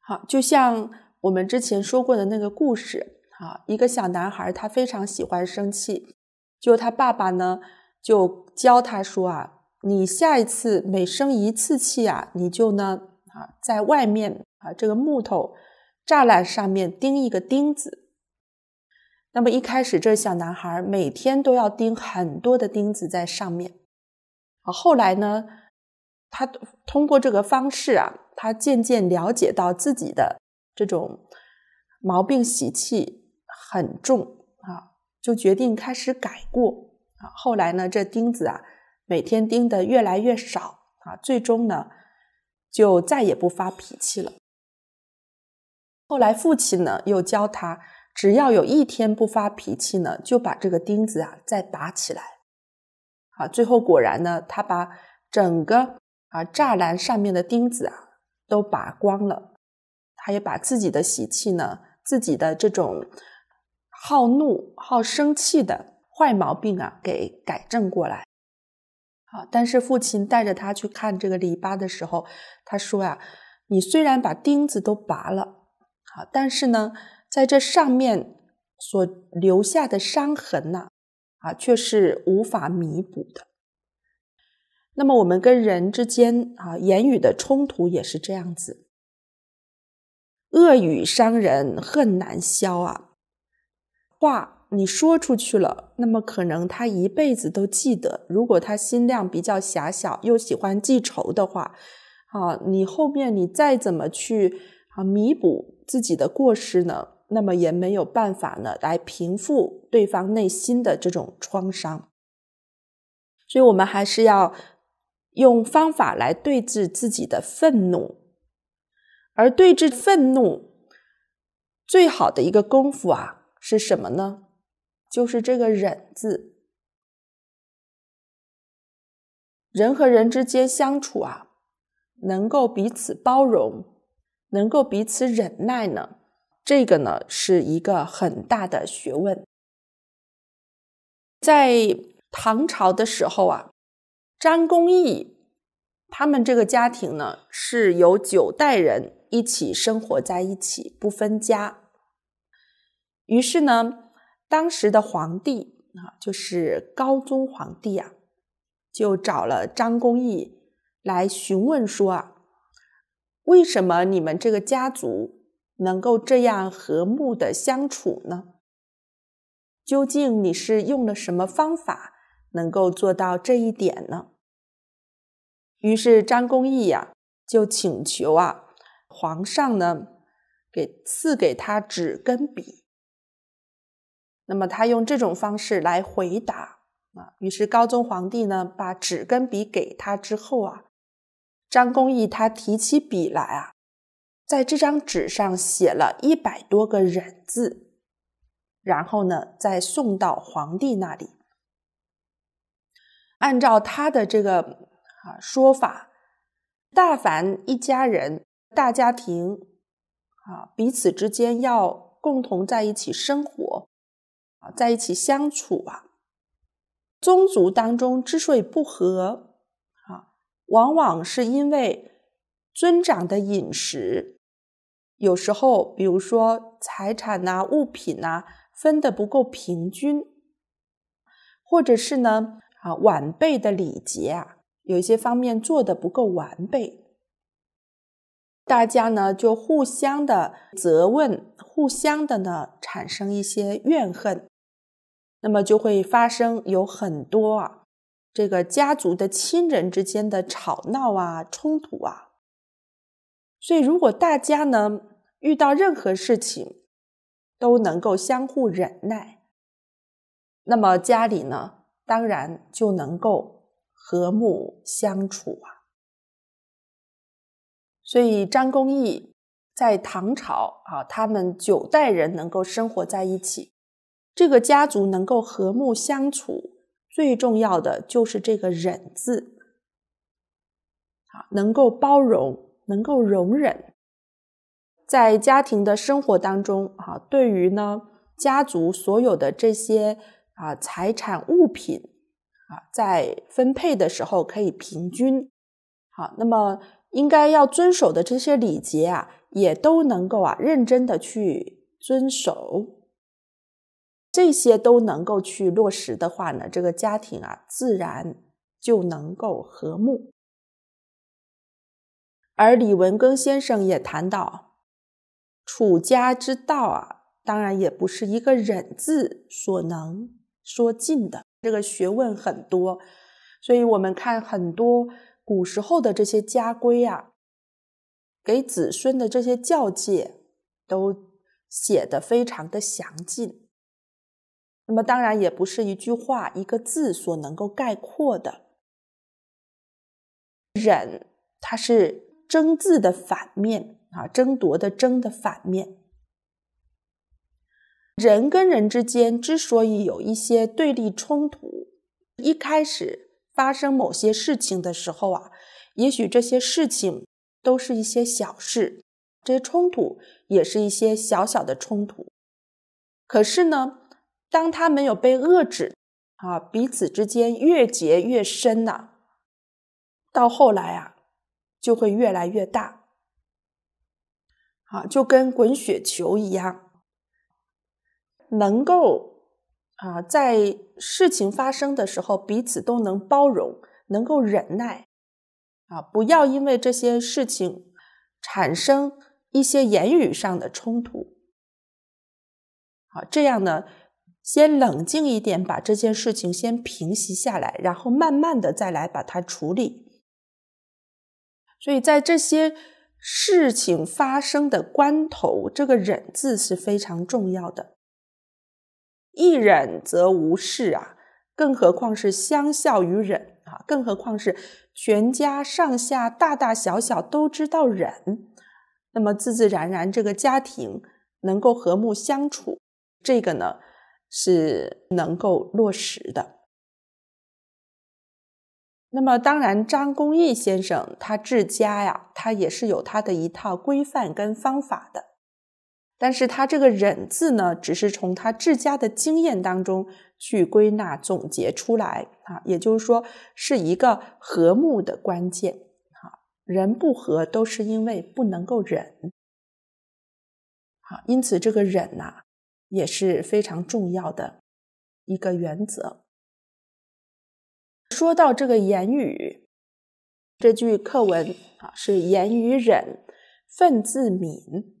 好，就像我们之前说过的那个故事，啊，一个小男孩他非常喜欢生气，就他爸爸呢就教他说啊，你下一次每生一次气啊，你就呢啊在外面啊这个木头栅栏上面钉一个钉子。那么一开始，这小男孩每天都要钉很多的钉子在上面。啊，后来呢，他通过这个方式啊，他渐渐了解到自己的这种毛病习气很重啊，就决定开始改过啊。后来呢，这钉子啊，每天钉的越来越少啊，最终呢，就再也不发脾气了。后来父亲呢，又教他。只要有一天不发脾气呢，就把这个钉子啊再拔起来。啊，最后果然呢，他把整个啊栅栏上面的钉子啊都拔光了。他也把自己的习气呢，自己的这种好怒、好生气的坏毛病啊给改正过来。啊，但是父亲带着他去看这个篱笆的时候，他说呀：“你虽然把钉子都拔了，啊，但是呢。”在这上面所留下的伤痕呐，啊，却是无法弥补的。那么我们跟人之间啊，言语的冲突也是这样子。恶语伤人，恨难消啊。话你说出去了，那么可能他一辈子都记得。如果他心量比较狭小，又喜欢记仇的话，啊，你后面你再怎么去啊弥补自己的过失呢？那么也没有办法呢，来平复对方内心的这种创伤，所以我们还是要用方法来对峙自己的愤怒，而对峙愤怒最好的一个功夫啊，是什么呢？就是这个忍字。人和人之间相处啊，能够彼此包容，能够彼此忍耐呢？这个呢是一个很大的学问。在唐朝的时候啊，张公义他们这个家庭呢是有九代人一起生活在一起，不分家。于是呢，当时的皇帝啊，就是高宗皇帝啊，就找了张公义来询问说啊，为什么你们这个家族？能够这样和睦的相处呢？究竟你是用了什么方法能够做到这一点呢？于是张公义呀就请求啊皇上呢给赐给他纸跟笔。那么他用这种方式来回答啊。于是高宗皇帝呢把纸跟笔给他之后啊，张公义他提起笔来啊。在这张纸上写了一百多个忍字，然后呢，再送到皇帝那里。按照他的这个啊说法，大凡一家人、大家庭啊，彼此之间要共同在一起生活啊，在一起相处啊，宗族当中之所以不和啊，往往是因为尊长的饮食。有时候，比如说财产呐、物品呐分的不够平均，或者是呢啊晚辈的礼节啊，有一些方面做的不够完备，大家呢就互相的责问，互相的呢产生一些怨恨，那么就会发生有很多啊这个家族的亲人之间的吵闹啊、冲突啊，所以如果大家呢。遇到任何事情都能够相互忍耐，那么家里呢，当然就能够和睦相处啊。所以张公义在唐朝啊，他们九代人能够生活在一起，这个家族能够和睦相处，最重要的就是这个忍字啊，能够包容，能够容忍。在家庭的生活当中，啊，对于呢家族所有的这些啊财产物品啊，在分配的时候可以平均，好，那么应该要遵守的这些礼节啊，也都能够啊认真的去遵守。这些都能够去落实的话呢，这个家庭啊，自然就能够和睦。而李文庚先生也谈到，处家之道啊，当然也不是一个忍字所能说尽的，这个学问很多。所以我们看很多古时候的这些家规啊，给子孙的这些教诫，都写的非常的详尽。那么当然也不是一句话、一个字所能够概括的。忍，它是争字的反面啊，争夺的争的反面。人跟人之间之所以有一些对立冲突，一开始发生某些事情的时候啊，也许这些事情都是一些小事，这些冲突也是一些小小的冲突。可是呢？当他没有被遏制，啊，彼此之间越结越深呐，到后来啊，就会越来越大，啊，就跟滚雪球一样，能够啊，在事情发生的时候，彼此都能包容，能够忍耐，啊，不要因为这些事情产生一些言语上的冲突，好，这样呢。先冷静一点，把这件事情先平息下来，然后慢慢的再来把它处理。所以在这些事情发生的关头，这个忍字是非常重要的。一忍则无事啊，更何况是相孝于忍啊，更何况是全家上下大大小小都知道忍，那么自自然然这个家庭能够和睦相处，这个呢？是能够落实的。那么，当然，张公义先生他治家呀，他也是有他的一套规范跟方法的。但是他这个“忍”字呢，只是从他治家的经验当中去归纳总结出来啊，也就是说，是一个和睦的关键啊。人不和，都是因为不能够忍。好，因此这个“忍”呐。也是非常重要的一个原则。说到这个言语，这句课文啊是“言语忍，忿自泯”。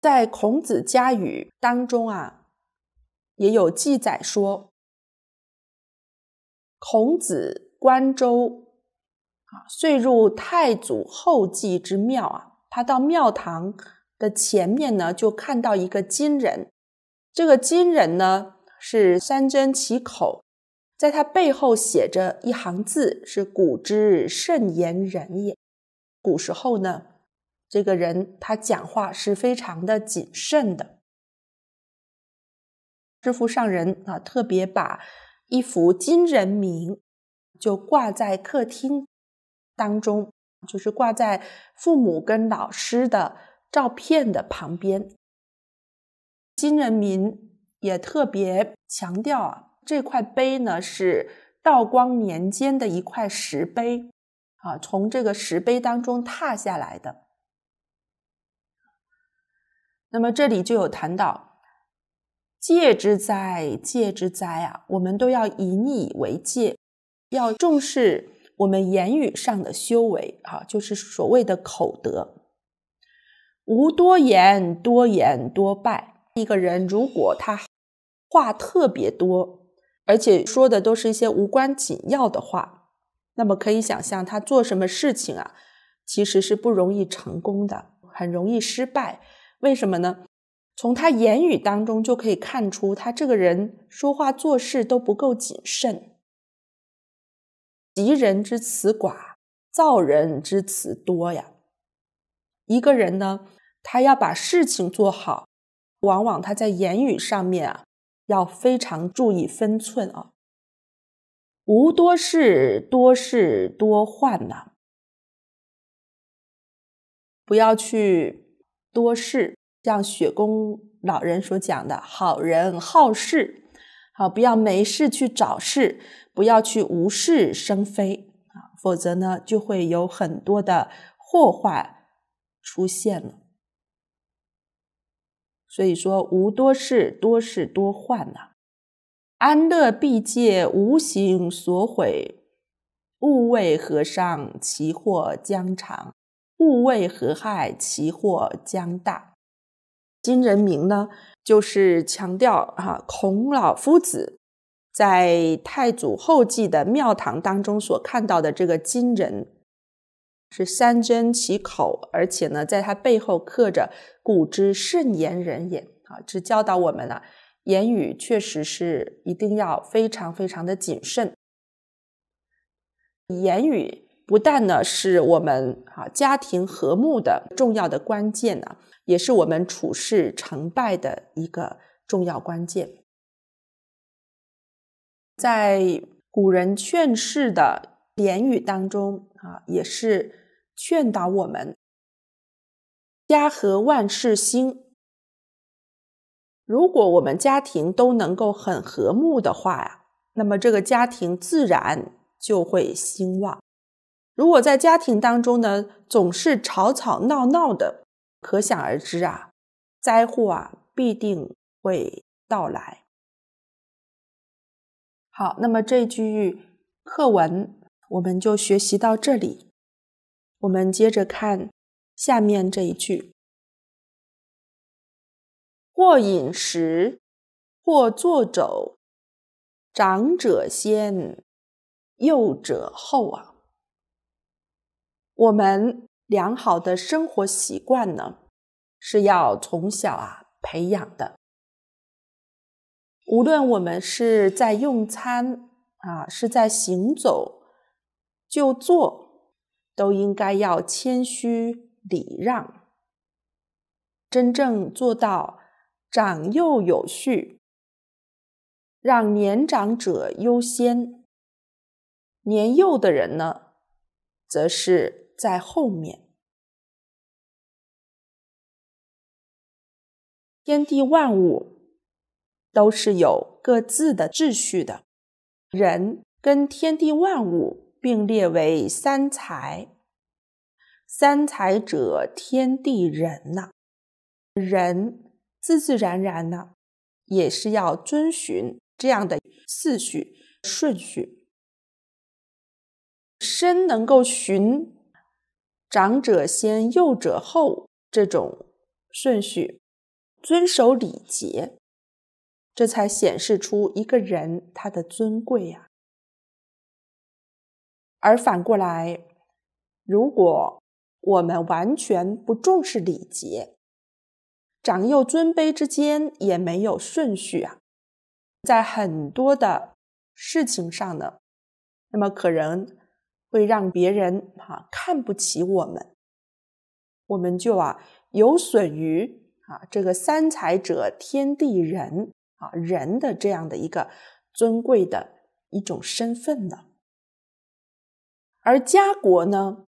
在孔子家语当中啊，也有记载说，孔子观周啊，遂入太祖后继之庙啊，他到庙堂。的前面呢，就看到一个金人，这个金人呢是三针其口，在他背后写着一行字，是“古之圣言人也”。古时候呢，这个人他讲话是非常的谨慎的。知府上人啊，特别把一幅金人名就挂在客厅当中，就是挂在父母跟老师的。照片的旁边，金人铭也特别强调啊，这块碑呢是道光年间的一块石碑啊，从这个石碑当中踏下来的。那么这里就有谈到戒之哉，戒之哉啊，我们都要引以为戒，要重视我们言语上的修为啊，就是所谓的口德。无多言，多言多败。一个人如果他话特别多，而且说的都是一些无关紧要的话，那么可以想象他做什么事情啊，其实是不容易成功的，很容易失败。为什么呢？从他言语当中就可以看出，他这个人说话做事都不够谨慎。吉人之辞寡，造人之辞多呀。一个人呢？他要把事情做好，往往他在言语上面啊，要非常注意分寸啊。无多事，多事多患呐，不要去多事。像雪公老人所讲的，好人好事，好不要没事去找事，不要去无事生非啊。否则呢，就会有很多的祸患出现了。所以说，无多事，多事多患呐。安乐必戒无形所毁，物为和尚？其祸将长；物为何害？其祸将大。金人名呢，就是强调啊，孔老夫子在太祖后继的庙堂当中所看到的这个金人，是三针其口，而且呢，在他背后刻着“古之慎言人也”啊，只教导我们了。言语确实是一定要非常非常的谨慎。言语不但呢是我们啊家庭和睦的重要的关键呢，也是我们处事成败的一个重要关键。在古人劝世的言语当中啊，也是劝导我们家和万事兴。如果我们家庭都能够很和睦的话呀，那么这个家庭自然就会兴旺。如果在家庭当中呢，总是吵吵闹闹的，可想而知啊，灾祸啊必定会到来。好，那么这句课文我们就学习到这里，我们接着看下面这一句。或饮食，或坐走，长者先，幼者后啊。我们良好的生活习惯呢，是要从小啊培养的。无论我们是在用餐啊，是在行走、就坐，都应该要谦虚礼让，真正做到。长幼有序，让年长者优先，年幼的人呢，则是在后面。天地万物都是有各自的秩序的，人跟天地万物并列为三才，三才者天地人呐，人。自自然然呢，也是要遵循这样的次序顺序。身能够循长者先，幼者后这种顺序，遵守礼节，这才显示出一个人他的尊贵呀。而反过来，如果我们完全不重视礼节，长幼尊卑之间也没有顺序啊，在很多的事情上呢，那么可能会让别人哈看不起我们，我们就啊有损于啊这个三才者天地人啊人的这样的一个尊贵的一种身份呢。而家国呢，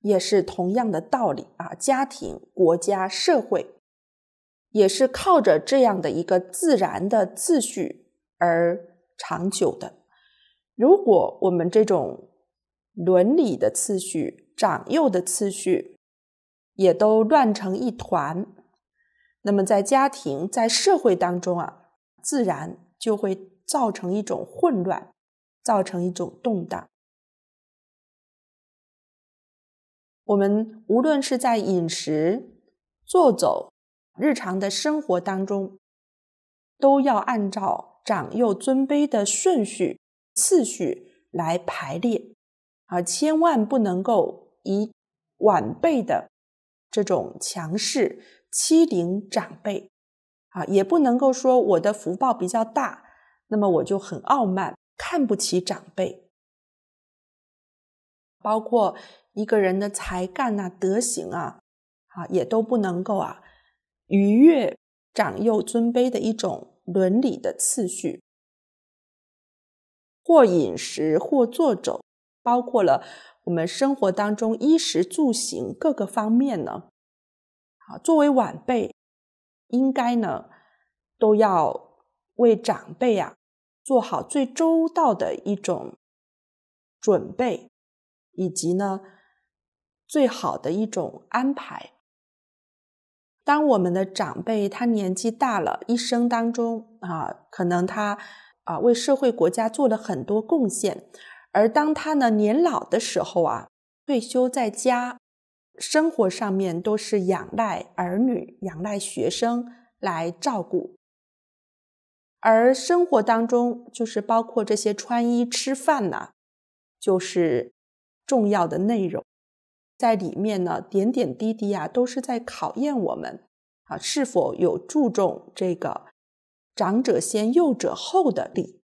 也是同样的道理啊，家庭、国家、社会。也是靠着这样的一个自然的秩序而长久的。如果我们这种伦理的次序、长幼的次序也都乱成一团，那么在家庭、在社会当中啊，自然就会造成一种混乱，造成一种动荡。我们无论是在饮食、坐走。日常的生活当中，都要按照长幼尊卑的顺序次序来排列，啊，千万不能够以晚辈的这种强势欺凌长辈，啊，也不能够说我的福报比较大，那么我就很傲慢，看不起长辈，包括一个人的才干啊、德行啊，啊，也都不能够啊。逾越长幼尊卑的一种伦理的次序，或饮食，或坐走，包括了我们生活当中衣食住行各个方面呢。好，作为晚辈，应该呢都要为长辈啊做好最周到的一种准备，以及呢最好的一种安排。当我们的长辈他年纪大了，一生当中啊，可能他啊为社会国家做了很多贡献，而当他呢年老的时候啊，退休在家，生活上面都是仰赖儿女、仰赖学生来照顾，而生活当中就是包括这些穿衣、吃饭呢，就是重要的内容。在里面呢，点点滴滴啊，都是在考验我们啊，是否有注重这个长者先、幼者后的礼。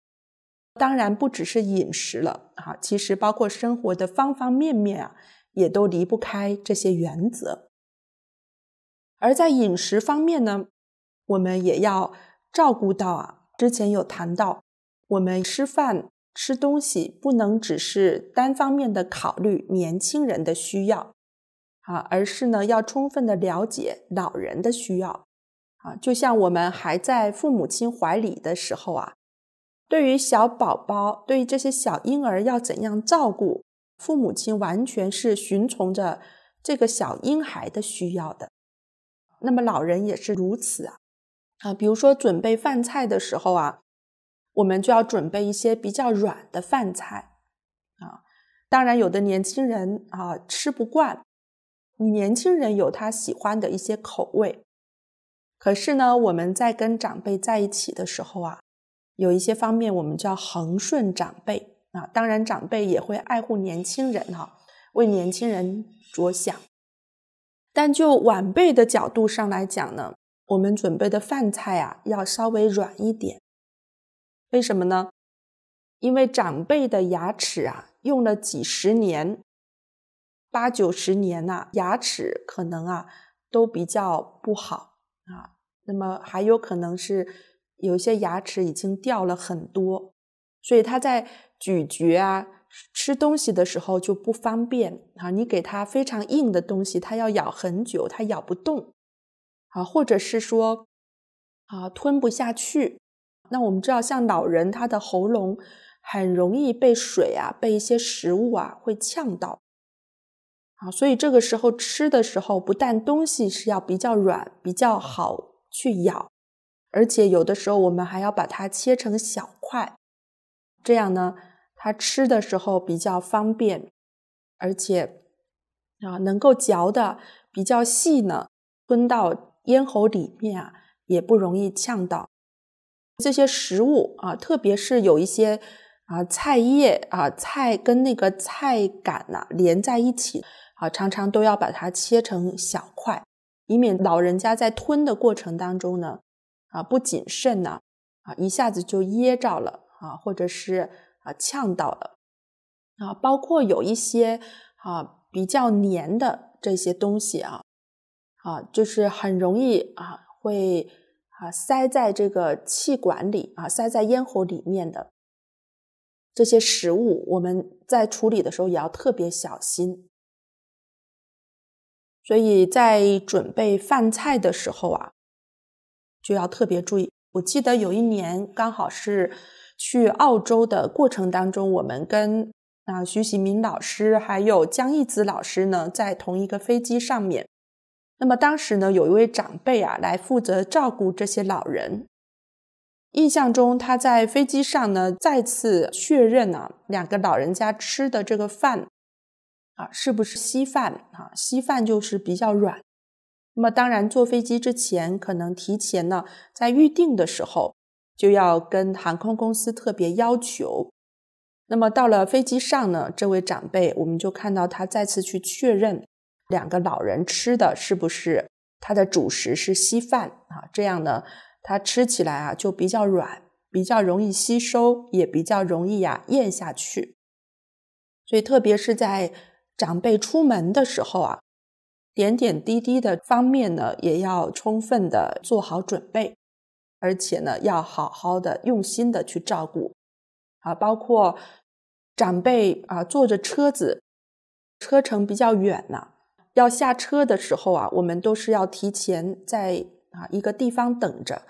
当然，不只是饮食了啊，其实包括生活的方方面面啊，也都离不开这些原则。而在饮食方面呢，我们也要照顾到啊，之前有谈到，我们吃饭。吃东西不能只是单方面的考虑年轻人的需要，啊，而是呢要充分的了解老人的需要，啊，就像我们还在父母亲怀里的时候啊，对于小宝宝，对于这些小婴儿要怎样照顾，父母亲完全是循从着这个小婴孩的需要的。那么老人也是如此啊，啊，比如说准备饭菜的时候啊。我们就要准备一些比较软的饭菜啊，当然有的年轻人啊吃不惯，你年轻人有他喜欢的一些口味，可是呢，我们在跟长辈在一起的时候啊，有一些方面我们叫恒顺长辈啊，当然长辈也会爱护年轻人哈，为年轻人着想，但就晚辈的角度上来讲呢，我们准备的饭菜啊要稍微软一点。为什么呢？因为长辈的牙齿啊，用了几十年、八九十年呐，牙齿可能啊都比较不好啊。那么还有可能是有一些牙齿已经掉了很多，所以他在咀嚼啊、吃东西的时候就不方便啊。你给他非常硬的东西，他要咬很久，他咬不动啊，或者是说啊吞不下去。那我们知道，像老人，他的喉咙很容易被水啊，被一些食物啊会呛到啊，所以这个时候吃的时候，不但东西是要比较软，比较好去咬，而且有的时候我们还要把它切成小块，这样呢，它吃的时候比较方便，而且啊能够嚼的比较细呢，吞到咽喉里面啊也不容易呛到。这些食物啊，特别是有一些啊菜叶啊菜跟那个菜杆呐连在一起啊，常常都要把它切成小块，以免老人家在吞的过程当中呢啊不谨慎呢啊一下子就噎着了啊，或者是啊呛到了啊，包括有一些啊比较黏的这些东西啊啊，就是很容易啊会。啊，塞在这个气管里啊，塞在咽喉里面的这些食物，我们在处理的时候也要特别小心。所以在准备饭菜的时候啊，就要特别注意。我记得有一年刚好是去澳洲的过程当中，我们跟啊徐喜明老师还有江一子老师呢，在同一个飞机上面。那么当时呢，有一位长辈啊，来负责照顾这些老人。印象中，他在飞机上呢，再次确认啊，两个老人家吃的这个饭啊，是不是稀饭啊？稀饭就是比较软。那么当然，坐飞机之前，可能提前呢，在预定的时候就要跟航空公司特别要求。那么到了飞机上呢，这位长辈，我们就看到他再次去确认。两个老人吃的是不是他的主食是稀饭啊？这样呢，他吃起来啊就比较软，比较容易吸收，也比较容易呀咽下去。所以，特别是在长辈出门的时候啊，点点滴滴的方面呢，也要充分的做好准备，而且呢，要好好的用心的去照顾啊，包括长辈啊坐着车子，车程比较远呢。要下车的时候啊，我们都是要提前在啊一个地方等着，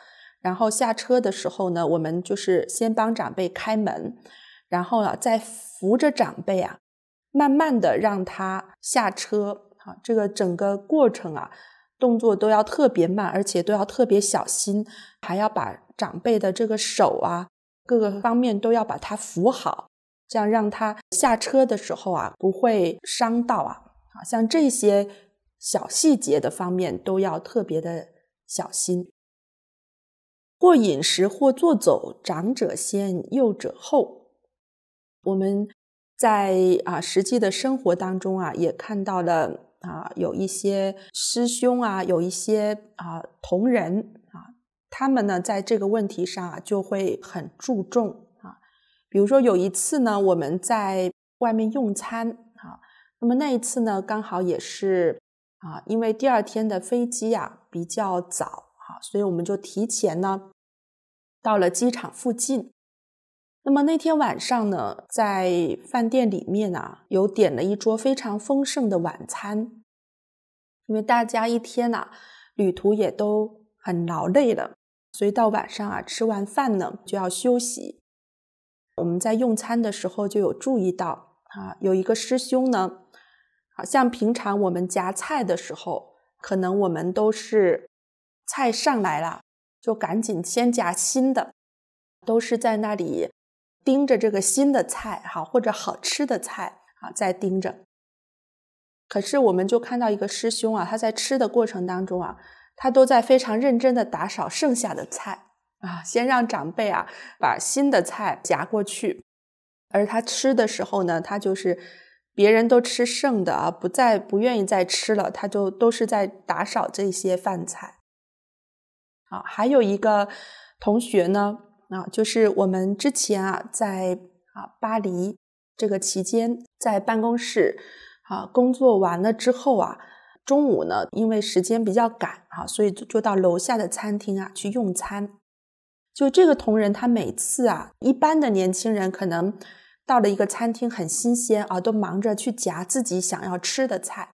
然后下车的时候呢，我们就是先帮长辈开门，然后啊再扶着长辈啊慢慢的让他下车，啊，这个整个过程啊，动作都要特别慢，而且都要特别小心，还要把长辈的这个手啊，各个方面都要把它扶好，这样让他下车的时候啊，不会伤到啊，啊，像这些小细节的方面都要特别的小心。或饮食，或坐走，长者先，幼者后。我们在啊实际的生活当中啊，也看到了啊有一些师兄啊，有一些啊同仁啊，他们呢在这个问题上啊就会很注重啊。比如说有一次呢，我们在外面用餐啊，那么那一次呢，刚好也是啊，因为第二天的飞机啊比较早。所以我们就提前呢，到了机场附近。那么那天晚上呢，在饭店里面啊，有点了一桌非常丰盛的晚餐。因为大家一天呐，旅途也都很劳累了，所以到晚上啊，吃完饭呢就要休息。我们在用餐的时候就有注意到啊，有一个师兄呢，好像平常我们夹菜的时候，可能我们都是。菜上来了，就赶紧先夹新的，都是在那里盯着这个新的菜哈，或者好吃的菜啊，在盯着。可是我们就看到一个师兄啊，他在吃的过程当中啊，他都在非常认真的打扫剩下的菜啊，先让长辈啊把新的菜夹过去，而他吃的时候呢，他就是别人都吃剩的啊，不再不愿意再吃了，他就都是在打扫这些饭菜。啊，还有一个同学呢，啊，就是我们之前啊，在啊巴黎这个期间，在办公室啊工作完了之后啊，中午呢，因为时间比较赶啊，所以就到楼下的餐厅啊去用餐。就这个同仁，他每次啊，一般的年轻人可能到了一个餐厅很新鲜啊，都忙着去夹自己想要吃的菜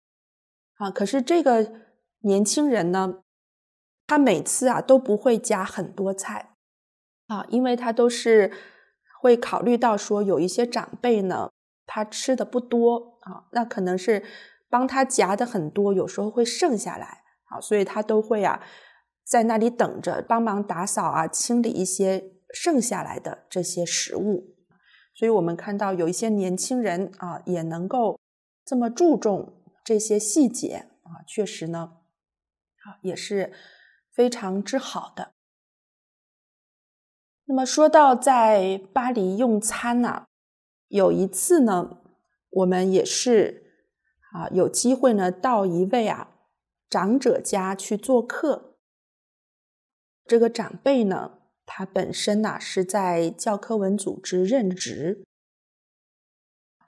啊，可是这个年轻人呢？他每次啊都不会夹很多菜，啊，因为他都是会考虑到说有一些长辈呢，他吃的不多啊，那可能是帮他夹的很多，有时候会剩下来，啊，所以他都会啊在那里等着帮忙打扫啊，清理一些剩下来的这些食物。所以我们看到有一些年轻人啊也能够这么注重这些细节啊，确实呢，啊也是。非常之好的。那么说到在巴黎用餐呢，有一次呢，我们也是啊有机会呢到一位啊长者家去做客。这个长辈呢，他本身呢是在教科文组织任职，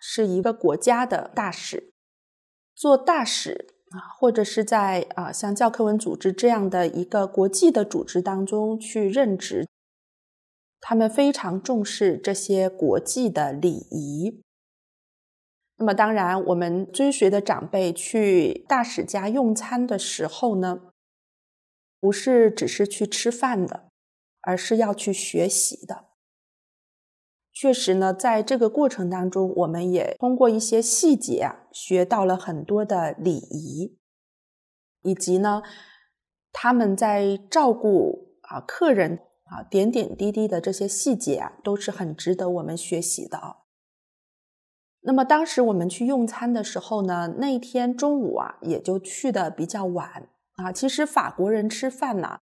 是一个国家的大使，做大使。啊，或者是在啊，像教科文组织这样的一个国际的组织当中去任职，他们非常重视这些国际的礼仪。那么，当然，我们追随的长辈去大使家用餐的时候呢，不是只是去吃饭的，而是要去学习的。确实呢，在这个过程当中，我们也通过一些细节啊，学到了很多的礼仪，以及呢，他们在照顾啊客人啊点点滴滴的这些细节啊，都是很值得我们学习的。那么当时我们去用餐的时候呢，那天中午啊，也就去的比较晚啊。其实法国人吃饭呢，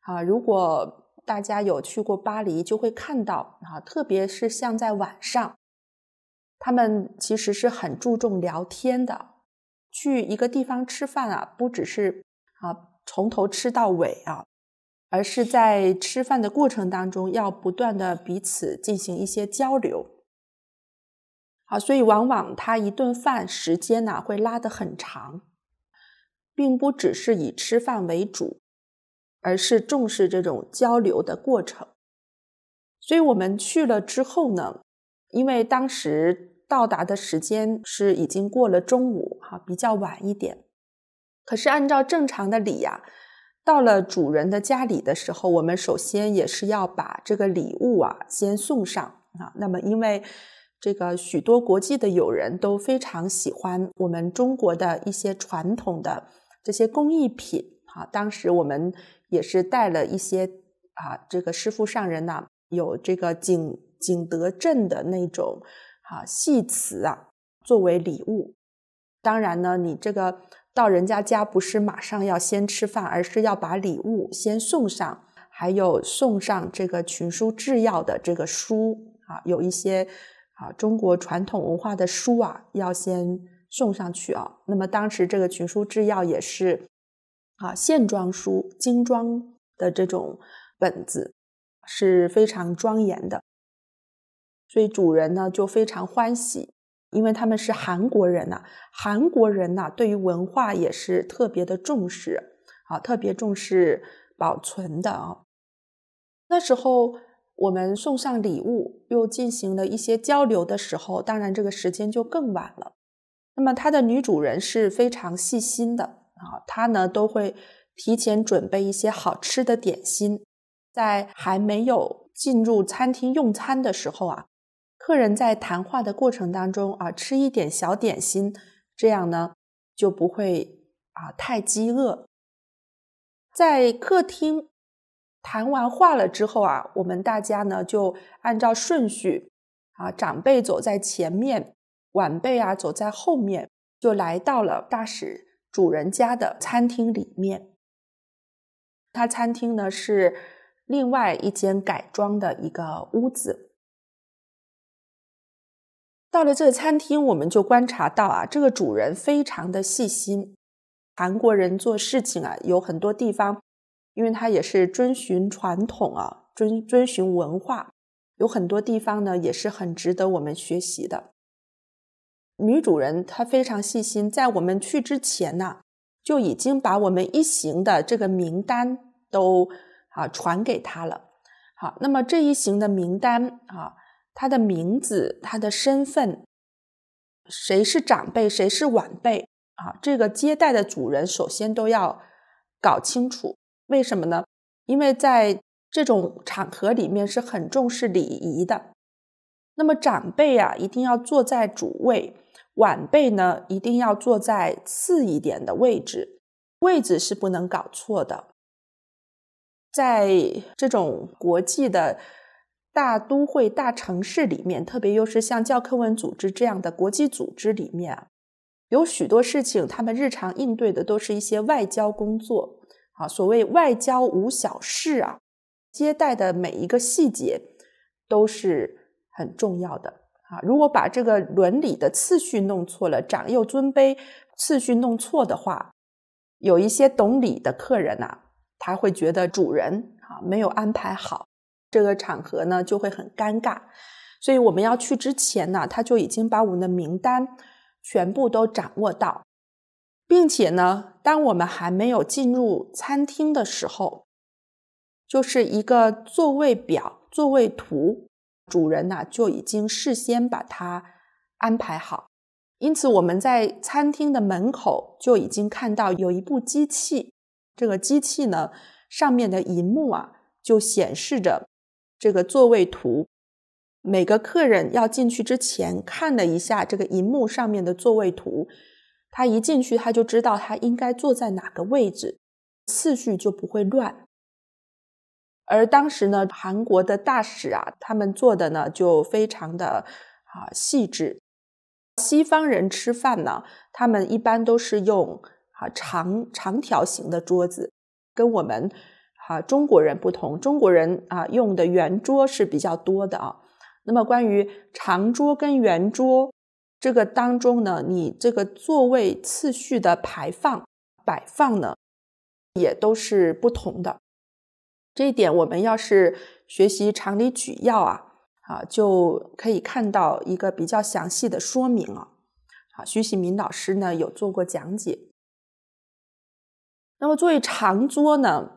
啊，如果大家有去过巴黎，就会看到啊，特别是像在晚上，他们其实是很注重聊天的。去一个地方吃饭啊，不只是啊从头吃到尾啊，而是在吃饭的过程当中要不断的彼此进行一些交流。好，所以往往他一顿饭时间呢会拉得很长，并不只是以吃饭为主。而是重视这种交流的过程，所以我们去了之后呢，因为当时到达的时间是已经过了中午，哈，比较晚一点。可是按照正常的礼呀，到了主人的家里的时候，我们首先也是要把这个礼物啊先送上啊。那么因为这个许多国际的友人都非常喜欢我们中国的一些传统的这些工艺品啊。当时我们也是带了一些啊，这个师傅上人呐，有这个景景德镇的那种啊戏瓷啊作为礼物。当然呢，你这个到人家家不是马上要先吃饭，而是要把礼物先送上，还有送上这个群书制药的这个书啊，有一些。啊，中国传统文化的书啊，要先送上去啊。那么当时这个群书制药也是啊，线装书、精装的这种本子是非常庄严的，所以主人呢就非常欢喜，因为他们是韩国人呐，韩国人呐对于文化也是特别的重视啊，特别重视保存的啊。那时候。我们送上礼物，又进行了一些交流的时候，当然这个时间就更晚了。那么他的女主人是非常细心的啊，她呢都会提前准备一些好吃的点心，在还没有进入餐厅用餐的时候啊，客人在谈话的过程当中啊，吃一点小点心，这样呢就不会啊太饥饿。在客厅。谈完话了之后啊，我们大家呢就按照顺序啊，长辈走在前面，晚辈啊走在后面，就来到了大使主人家的餐厅里面。他餐厅呢是另外一间改装的一个屋子。到了这个餐厅，我们就观察到啊，这个主人非常的细心。韩国人做事情啊，有很多地方。因为他也是遵循传统啊，遵遵循文化，有很多地方呢也是很值得我们学习的。女主人她非常细心，在我们去之前呢，就已经把我们一行的这个名单都啊传给他了。好，那么这一行的名单啊，他的名字、他的身份，谁是长辈，谁是晚辈啊，这个接待的主人首先都要搞清楚。为什么呢？因为在这种场合里面是很重视礼仪的。那么长辈啊，一定要坐在主位；晚辈呢，一定要坐在次一点的位置。位置是不能搞错的。在这种国际的大都会、大城市里面，特别又是像教科文组织这样的国际组织里面啊，有许多事情，他们日常应对的都是一些外交工作。啊，所谓外交无小事啊，接待的每一个细节都是很重要的啊。如果把这个伦理的次序弄错了，长幼尊卑次序弄错的话，有一些懂礼的客人呐，他会觉得主人啊没有安排好，这个场合呢就会很尴尬。所以我们要去之前呢，他就已经把我们的名单全部都掌握到。并且呢，当我们还没有进入餐厅的时候，就是一个座位表、座位图，主人呢就已经事先把它安排好。因此，我们在餐厅的门口就已经看到有一部机器，这个机器呢上面的荧幕啊就显示着这个座位图。每个客人要进去之前看了一下这个荧幕上面的座位图。他一进去，他就知道他应该坐在哪个位置，次序就不会乱。而当时呢，韩国的大使啊，他们做的呢就非常的啊细致。西方人吃饭呢，他们一般都是用啊长长条形的桌子，跟我们啊中国人不同。中国人啊用的圆桌是比较多的啊。那么关于长桌跟圆桌。这个当中呢，你这个座位次序的排放摆放呢，也都是不同的。这一点我们要是学习常理举要啊，啊，就可以看到一个比较详细的说明啊。啊，徐喜明老师呢有做过讲解。那么作为长桌呢，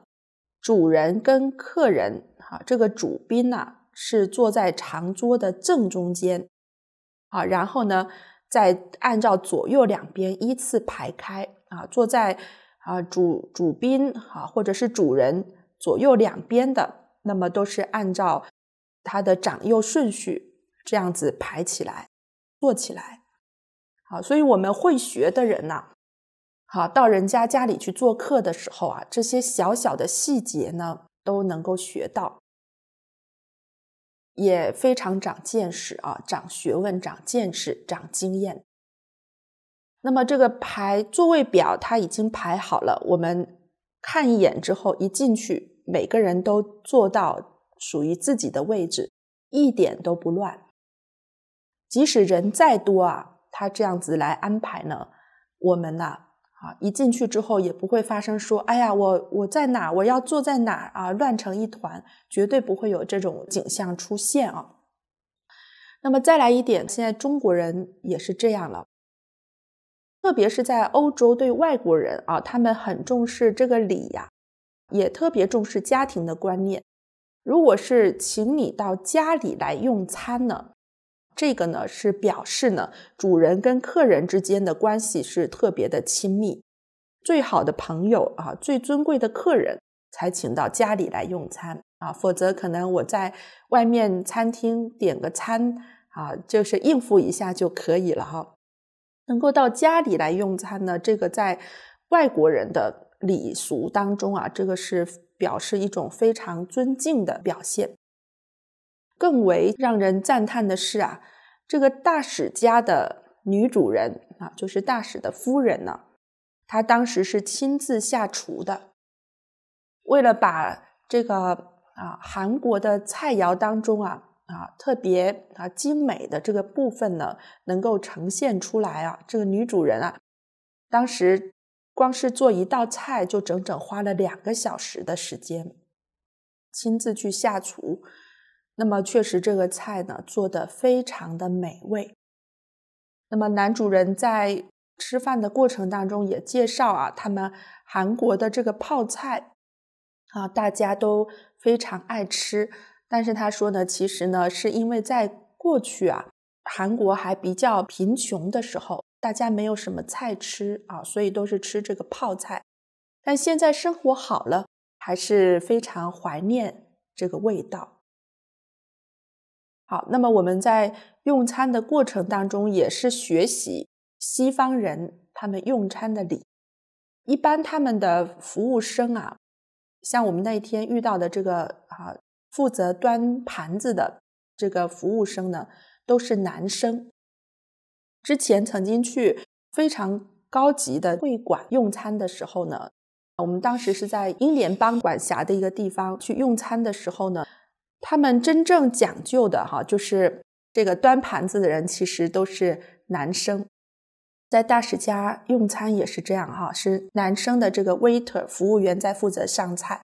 主人跟客人啊，这个主宾呐是坐在长桌的正中间。啊，然后呢，再按照左右两边依次排开啊，坐在啊主主宾啊或者是主人左右两边的，那么都是按照他的长幼顺序这样子排起来，坐起来。好，所以我们会学的人呐，好到人家家里去做客的时候啊，这些小小的细节呢都能够学到，也非常长见识啊，长学问、长见识、长经验。那么这个排座位表它已经排好了，我们看一眼之后一进去，每个人都坐到属于自己的位置，一点都不乱。即使人再多啊，他这样子来安排呢，我们呢啊一进去之后也不会发生说，哎呀，我我在哪，我要坐在哪啊，乱成一团，绝对不会有这种景象出现啊。那么再来一点，现在中国人也是这样了。特别是在欧洲，对外国人啊，他们很重视这个礼呀，也特别重视家庭的观念。如果是请你到家里来用餐呢，这个呢是表示呢，主人跟客人之间的关系是特别的亲密，最好的朋友啊，最尊贵的客人才请到家里来用餐啊，否则可能我在外面餐厅点个餐啊，就是应付一下就可以了哈。能够到家里来用餐呢？这个在外国人的礼俗当中啊，这个是表示一种非常尊敬的表现。更为让人赞叹的是啊，这个大使家的女主人啊，就是大使的夫人呢，她当时是亲自下厨的，为了把这个啊韩国的菜肴当中啊。啊，特别啊精美的这个部分呢，能够呈现出来啊。这个女主人啊，当时光是做一道菜就整整花了两个小时的时间，亲自去下厨。那么确实这个菜呢做的非常的美味。那么男主人在吃饭的过程当中也介绍啊，他们韩国的这个泡菜啊，大家都非常爱吃。但是他说呢，其实呢，是因为在过去啊，韩国还比较贫穷的时候，大家没有什么菜吃啊，所以都是吃这个泡菜。但现在生活好了，还是非常怀念这个味道。好，那么我们在用餐的过程当中，也是学习西方人他们用餐的礼。一般他们的服务生啊，像我们那天遇到的这个啊。负责端盘子的这个服务生呢，都是男生。之前曾经去非常高级的会馆用餐的时候呢，我们当时是在英联邦管辖的一个地方去用餐的时候呢，他们真正讲究的哈，就是这个端盘子的人其实都是男生。在大使家用餐也是这样哈，是男生的这个 waiter 服务员在负责上菜。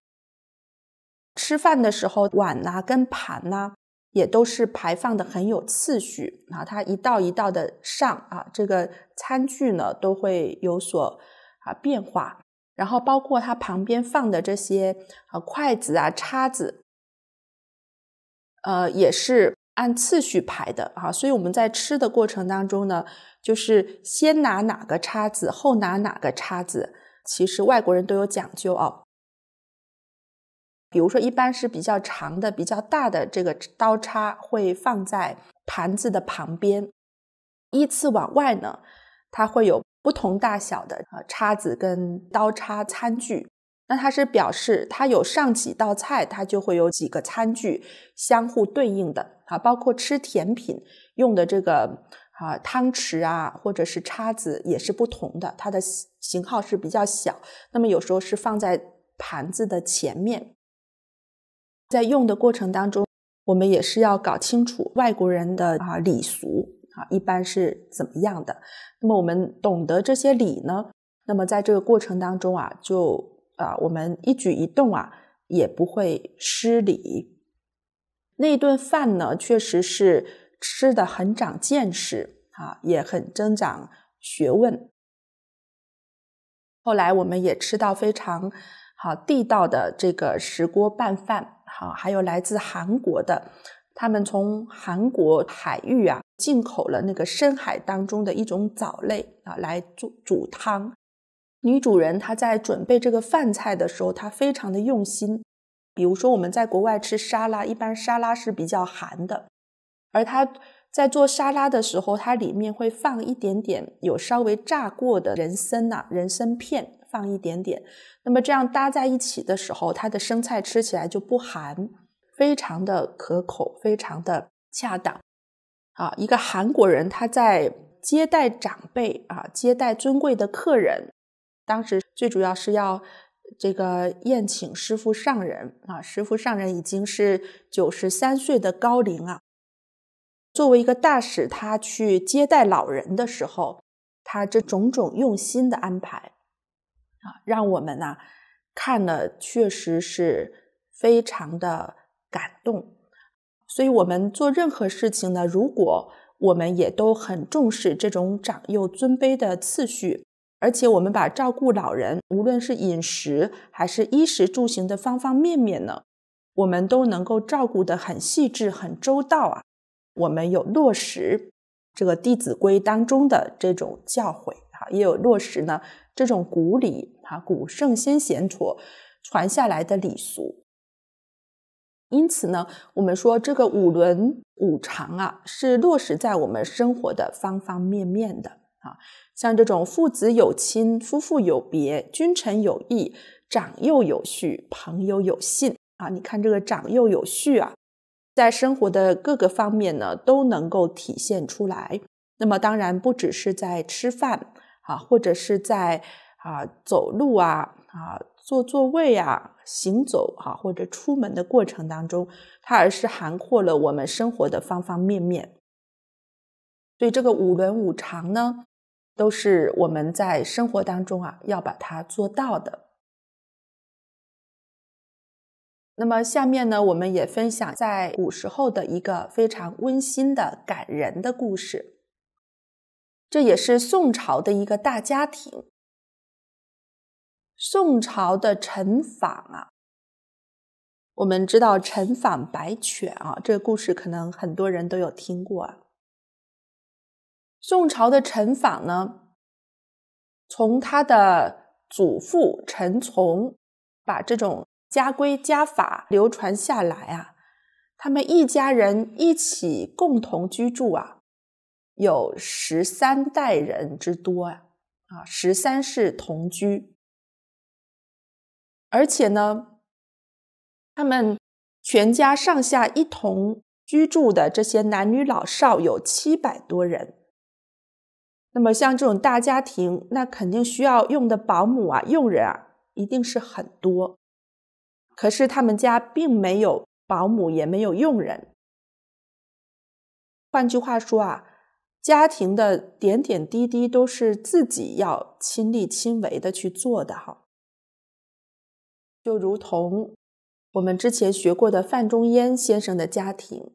吃饭的时候，碗呐跟盘呐也都是排放的很有次序啊，它一道一道的上啊，这个餐具呢都会有所啊变化，然后包括它旁边放的这些啊筷子啊叉子，呃也是按次序排的啊，所以我们在吃的过程当中呢，就是先拿哪个叉子，后拿哪个叉子，其实外国人都有讲究哦。比如说，一般是比较长的、比较大的这个刀叉会放在盘子的旁边，依次往外呢，它会有不同大小的呃叉子跟刀叉餐具。那它是表示它有上几道菜，它就会有几个餐具相互对应的啊。包括吃甜品用的这个啊汤匙啊，或者是叉子也是不同的，它的型号是比较小。那么有时候是放在盘子的前面。在用的过程当中，我们也是要搞清楚外国人的啊礼俗啊一般是怎么样的。那么我们懂得这些礼呢，那么在这个过程当中啊，就啊我们一举一动啊也不会失礼。那顿饭呢，确实是吃的很长见识啊，也很增长学问。后来我们也吃到非常好地道的这个石锅拌饭。好，还有来自韩国的，他们从韩国海域啊进口了那个深海当中的一种藻类啊来煮煮汤。女主人她在准备这个饭菜的时候，她非常的用心。比如说我们在国外吃沙拉，一般沙拉是比较寒的，而她在做沙拉的时候，它里面会放一点点有稍微炸过的人参呐，人参片放一点点。那么这样搭在一起的时候，它的生菜吃起来就不寒，非常的可口，非常的恰当。啊，一个韩国人他在接待长辈啊，接待尊贵的客人，当时最主要是要这个宴请师傅上人啊，师傅上人已经是九十三岁的高龄啊。作为一个大使，他去接待老人的时候，他这种种用心的安排，啊，让我们呢看了确实是非常的感动。所以，我们做任何事情呢，如果我们也都很重视这种长幼尊卑的次序，而且我们把照顾老人，无论是饮食还是衣食住行的方方面面呢，我们都能够照顾得很细致、很周到啊。我们有落实这个《弟子规》当中的这种教诲，哈，也有落实呢这种古礼，哈，古圣先贤所传下来的礼俗。因此呢，我们说这个五伦五常啊，是落实在我们生活的方方面面的啊。像这种父子有亲、夫妇有别、君臣有义、长幼有序、朋友有信啊。你看这个长幼有序啊。在生活的各个方面呢，都能够体现出来。那么，当然不只是在吃饭啊，或者是在啊走路啊啊坐座位啊行走啊，或者出门的过程当中，它而是涵括了我们生活的方方面面。所以，这个五伦五常呢，都是我们在生活当中啊要把它做到的。那么下面呢，我们也分享在古时候的一个非常温馨的感人的故事。这也是宋朝的一个大家庭。宋朝的陈坊啊，我们知道陈坊白犬啊，这个故事可能很多人都有听过啊。宋朝的陈访呢，从他的祖父陈从把这种。家规家法流传下来啊，他们一家人一起共同居住啊，有十三代人之多啊，啊，十三世同居，而且呢，他们全家上下一同居住的这些男女老少有七百多人。那么像这种大家庭，那肯定需要用的保姆啊、佣人啊，一定是很多。可是他们家并没有保姆，也没有佣人。换句话说啊，家庭的点点滴滴都是自己要亲力亲为的去做的哈。就如同我们之前学过的范仲淹先生的家庭，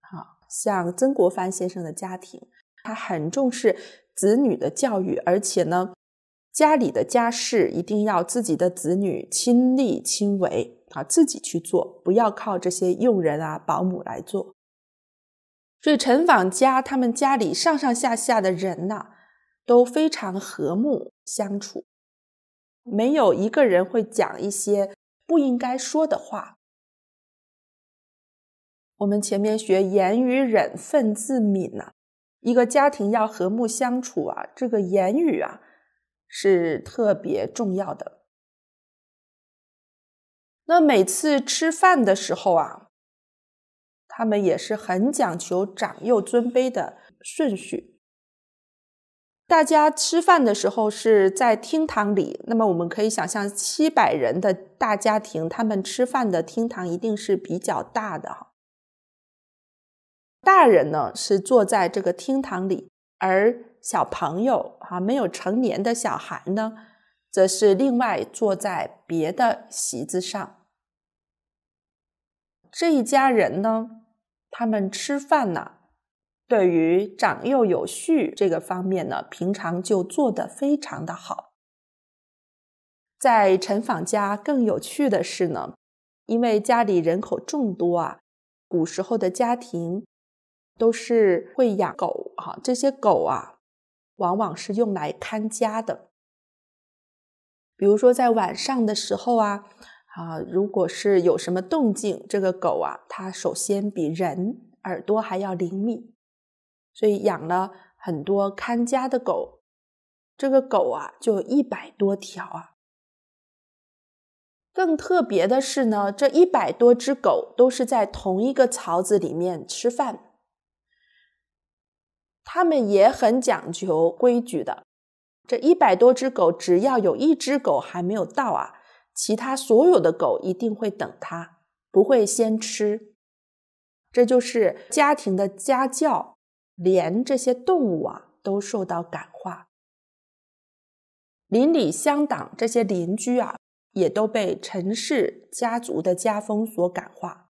啊，像曾国藩先生的家庭，他很重视子女的教育，而且呢。家里的家事一定要自己的子女亲力亲为啊，自己去做，不要靠这些佣人啊、保姆来做。所以陈坊家他们家里上上下下的人呐，都非常和睦相处，没有一个人会讲一些不应该说的话。我们前面学言语忍，忿自泯呐，一个家庭要和睦相处啊，这个言语啊。是特别重要的。那每次吃饭的时候啊，他们也是很讲求长幼尊卑的顺序。大家吃饭的时候是在厅堂里，那么我们可以想象，七百人的大家庭，他们吃饭的厅堂一定是比较大的哈。大人呢是坐在这个厅堂里，而小朋友哈，没有成年的小孩呢，则是另外坐在别的席子上。这一家人呢，他们吃饭呢，对于长幼有序这个方面呢，平常就做得非常的好。在陈坊家更有趣的是呢，因为家里人口众多啊，古时候的家庭都是会养狗哈，这些狗啊。往往是用来看家的，比如说在晚上的时候啊，啊，如果是有什么动静，这个狗啊，它首先比人耳朵还要灵敏，所以养了很多看家的狗。这个狗啊，就一百多条啊。更特别的是呢，这一百多只狗都是在同一个槽子里面吃饭，他们也很讲究规矩的。这一百多只狗，只要有一只狗还没有到啊，其他所有的狗一定会等它，不会先吃。这就是家庭的家教，连这些动物啊都受到感化。邻里乡党这些邻居啊，也都被陈氏家族的家风所感化。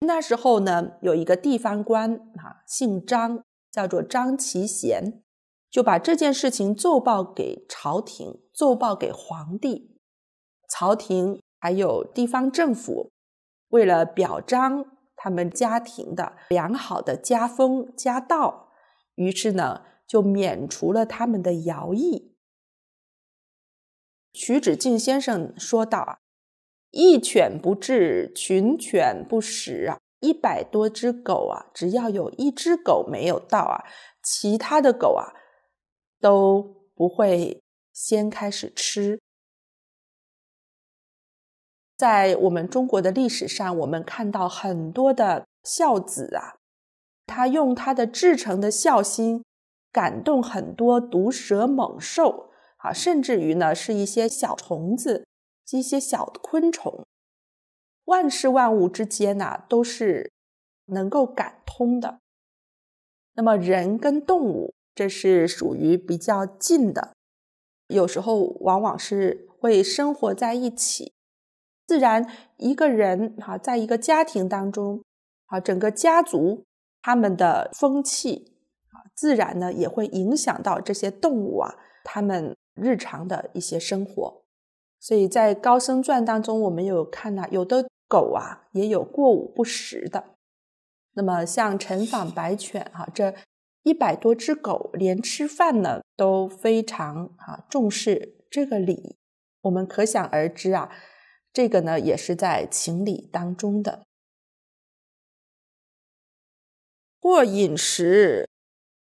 那时候呢，有一个地方官啊，姓张，叫做张其贤，就把这件事情奏报给朝廷，奏报给皇帝。朝廷还有地方政府，为了表彰他们家庭的良好的家风家道，于是呢。就免除了他们的徭役。徐子敬先生说道：“啊，一犬不至，群犬不食啊！一百多只狗啊，只要有一只狗没有到啊，其他的狗啊都不会先开始吃。”在我们中国的历史上，我们看到很多的孝子啊，他用他的至诚的孝心。感动很多毒蛇猛兽啊，甚至于呢，是一些小虫子、一些小的昆虫，万事万物之间呐，都是能够感通的。那么人跟动物，这是属于比较近的，有时候往往是会生活在一起。自然，一个人哈，在一个家庭当中啊，整个家族他们的风气啊。自然呢也会影响到这些动物啊，它们日常的一些生活。所以在高僧传当中，我们有看到有的狗啊也有过午不食的。那么像陈坊白犬哈，这一百多只狗连吃饭呢都非常啊重视这个礼。我们可想而知啊，这个呢也是在情理当中的。或饮食。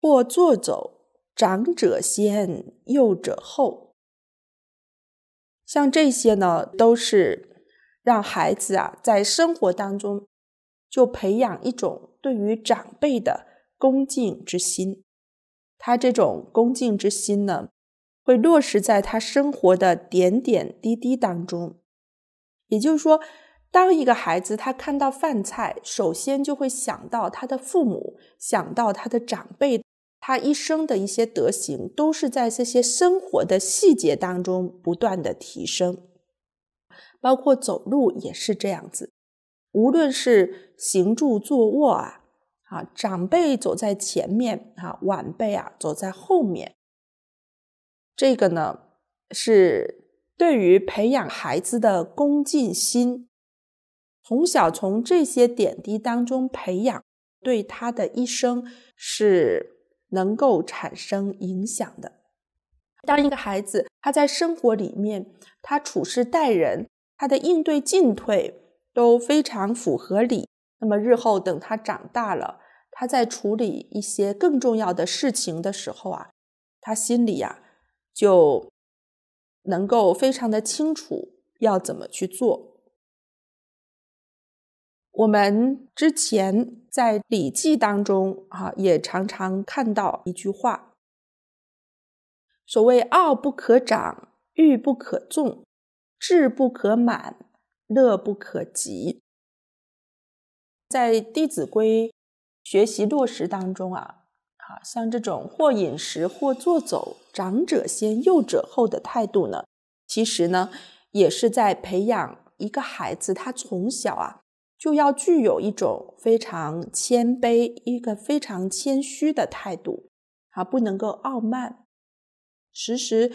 或坐走，长者先，幼者后。像这些呢，都是让孩子啊，在生活当中就培养一种对于长辈的恭敬之心。他这种恭敬之心呢，会落实在他生活的点点滴滴当中。也就是说。当一个孩子他看到饭菜，首先就会想到他的父母，想到他的长辈，他一生的一些德行都是在这些生活的细节当中不断的提升，包括走路也是这样子，无论是行住坐卧啊，啊，长辈走在前面，啊，晚辈啊走在后面，这个呢是对于培养孩子的恭敬心。从小从这些点滴当中培养，对他的一生是能够产生影响的。当一个孩子他在生活里面，他处事待人，他的应对进退都非常符合理，那么日后等他长大了，他在处理一些更重要的事情的时候啊，他心里呀就能够非常的清楚要怎么去做。我们之前在《礼记》当中，啊，也常常看到一句话：“所谓傲不可长，欲不可纵，志不可满，乐不可极。”在《弟子规》学习落实当中啊，啊，像这种或饮食或坐走，长者先，幼者后的态度呢，其实呢，也是在培养一个孩子，他从小啊。就要具有一种非常谦卑、一个非常谦虚的态度啊，不能够傲慢。时时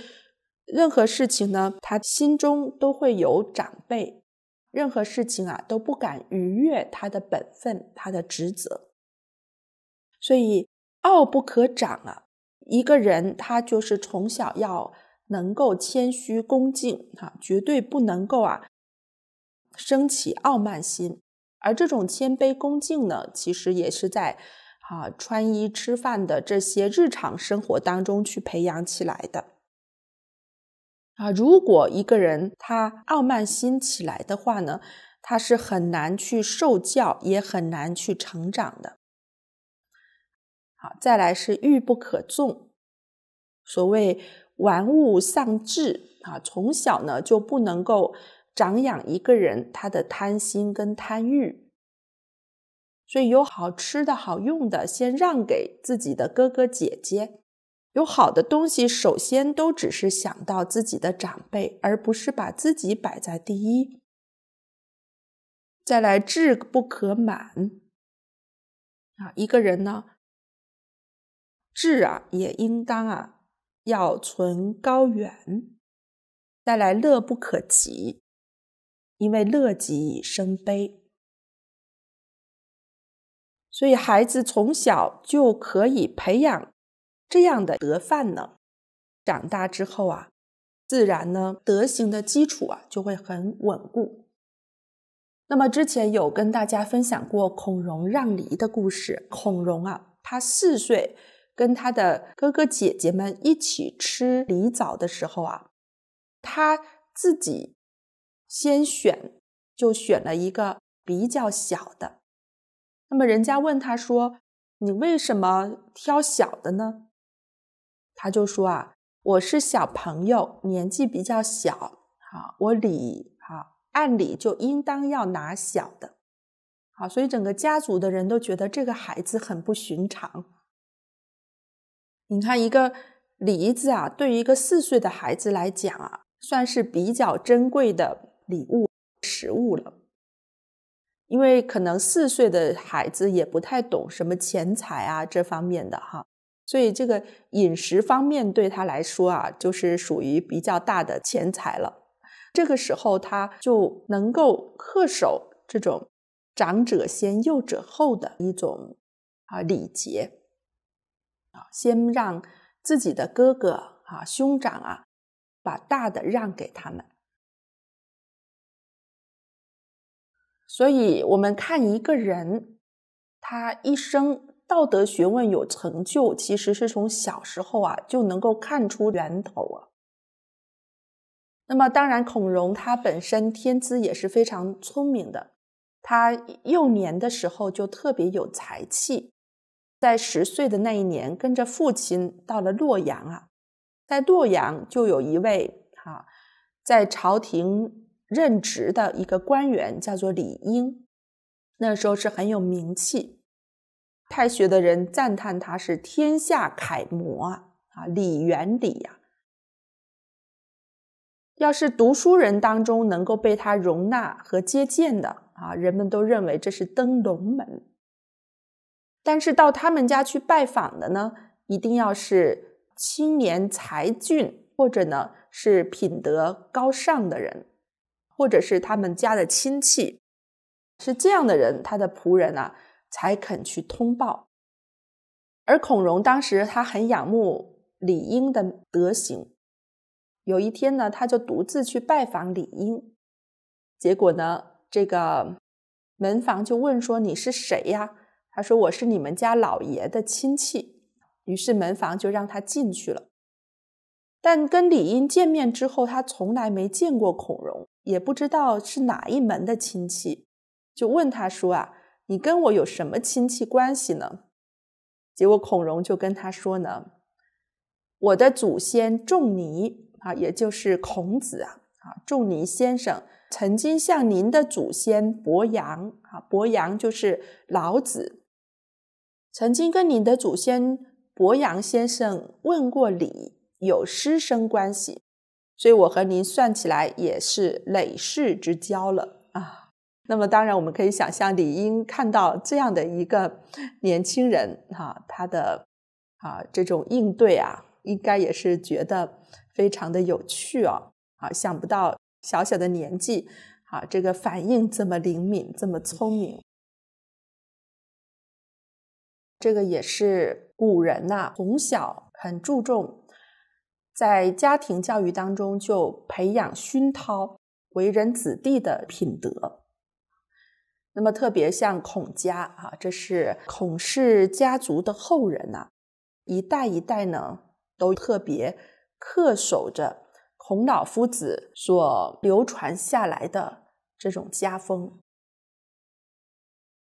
任何事情呢，他心中都会有长辈，任何事情啊都不敢逾越他的本分、他的职责。所以傲不可长啊，一个人他就是从小要能够谦虚恭敬啊，绝对不能够啊升起傲慢心。而这种谦卑恭敬呢，其实也是在啊穿衣吃饭的这些日常生活当中去培养起来的。啊，如果一个人他傲慢心起来的话呢，他是很难去受教，也很难去成长的。好，再来是欲不可纵。所谓玩物丧志啊，从小呢就不能够长养一个人他的贪心跟贪欲。所以有好吃的好用的，先让给自己的哥哥姐姐。有好的东西，首先都只是想到自己的长辈，而不是把自己摆在第一。再来，志不可满啊，一个人呢，志啊也应当啊要存高远。再来，乐不可极，因为乐极生悲，所以孩子从小就可以培养。这样的德范呢，长大之后啊，自然呢德行的基础啊就会很稳固。那么之前有跟大家分享过孔融让梨的故事。孔融啊，他四岁跟他的哥哥姐姐们一起吃梨枣的时候啊，他自己先选，就选了一个比较小的。那么人家问他说：“你为什么挑小的呢？”他就说啊，我是小朋友，年纪比较小，好，我理好，按理就应当要拿小的，好，所以整个家族的人都觉得这个孩子很不寻常。你看，一个梨子啊，对于一个四岁的孩子来讲啊，算是比较珍贵的礼物食物了，因为可能四岁的孩子也不太懂什么钱财啊这方面的哈。所以这个饮食方面对他来说啊，就是属于比较大的钱财了。这个时候他就能够恪守这种长者先幼者后的一种啊礼节啊，先让自己的哥哥啊兄长啊把大的让给他们。所以我们看一个人，他一生。道德学问有成就，其实是从小时候啊就能够看出源头啊。那么，当然，孔融他本身天资也是非常聪明的，他幼年的时候就特别有才气，在十岁的那一年，跟着父亲到了洛阳啊，在洛阳就有一位哈在朝廷任职的一个官员，叫做李英，那时候是很有名气。太学的人赞叹他是天下楷模啊，啊，李元礼呀。要是读书人当中能够被他容纳和接见的啊，人们都认为这是登龙门。但是到他们家去拜访的呢，一定要是青年才俊，或者呢是品德高尚的人，或者是他们家的亲戚，是这样的人，他的仆人啊。才肯去通报，而孔融当时他很仰慕李英的德行。有一天呢，他就独自去拜访李英，结果呢，这个门房就问说：“你是谁呀？”他说：“我是你们家老爷的亲戚。”于是门房就让他进去了。但跟李英见面之后，他从来没见过孔融，也不知道是哪一门的亲戚，就问他说：“啊。”你跟我有什么亲戚关系呢？结果孔融就跟他说呢：“我的祖先仲尼啊，也就是孔子啊，啊仲尼先生曾经向您的祖先伯阳啊，伯阳就是老子，曾经跟您的祖先伯阳先生问过礼，有师生关系，所以我和您算起来也是累世之交了啊。”那么，当然我们可以想象，李英看到这样的一个年轻人，哈，他的啊这种应对啊，应该也是觉得非常的有趣哦，啊，想不到小小的年纪，啊，这个反应这么灵敏，这么聪明。这个也是古人呐，从小很注重在家庭教育当中就培养熏陶为人子弟的品德。那么特别像孔家啊，这是孔氏家族的后人呐，一代一代呢都特别恪守着孔老夫子所流传下来的这种家风。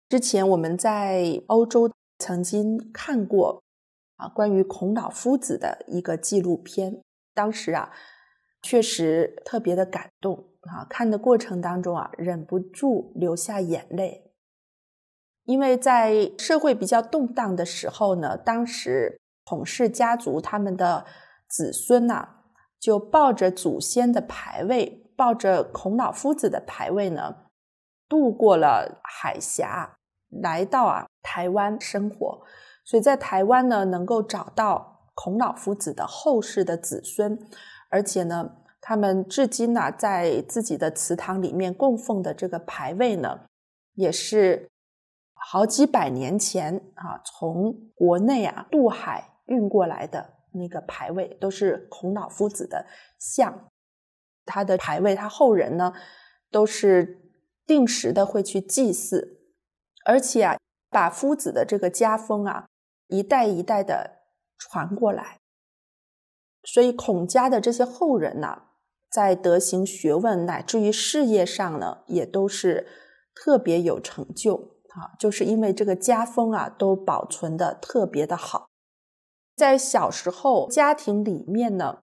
之前我们在欧洲曾经看过啊，关于孔老夫子的一个纪录片，当时啊，确实特别的感动啊，看的过程当中啊，忍不住流下眼泪，因为在社会比较动荡的时候呢，当时孔氏家族他们的子孙呐，就抱着祖先的牌位，抱着孔老夫子的牌位呢，渡过了海峡。来到啊台湾生活，所以在台湾呢能够找到孔老夫子的后世的子孙，而且呢，他们至今呢在自己的祠堂里面供奉的这个牌位呢，也是好几百年前啊从国内啊渡海运过来的那个牌位，都是孔老夫子的像，他的牌位，他后人呢都是定时的会去祭祀。而且啊，把夫子的这个家风啊，一代一代的传过来，所以孔家的这些后人呢，在德行、学问乃至于事业上呢，也都是特别有成就啊，就是因为这个家风啊，都保存的特别的好。在小时候家庭里面呢，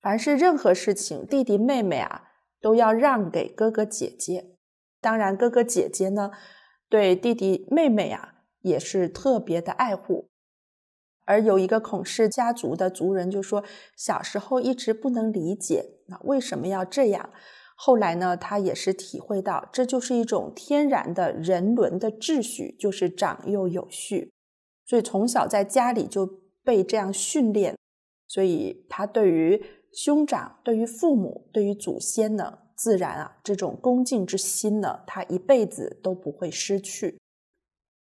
凡是任何事情，弟弟妹妹啊，都要让给哥哥姐姐，当然哥哥姐姐呢。对弟弟妹妹啊，也是特别的爱护。而有一个孔氏家族的族人就说，小时候一直不能理解，那为什么要这样？后来呢，他也是体会到，这就是一种天然的人伦的秩序，就是长幼有序。所以从小在家里就被这样训练，所以他对于兄长、对于父母、对于祖先呢。自然啊，这种恭敬之心呢，他一辈子都不会失去。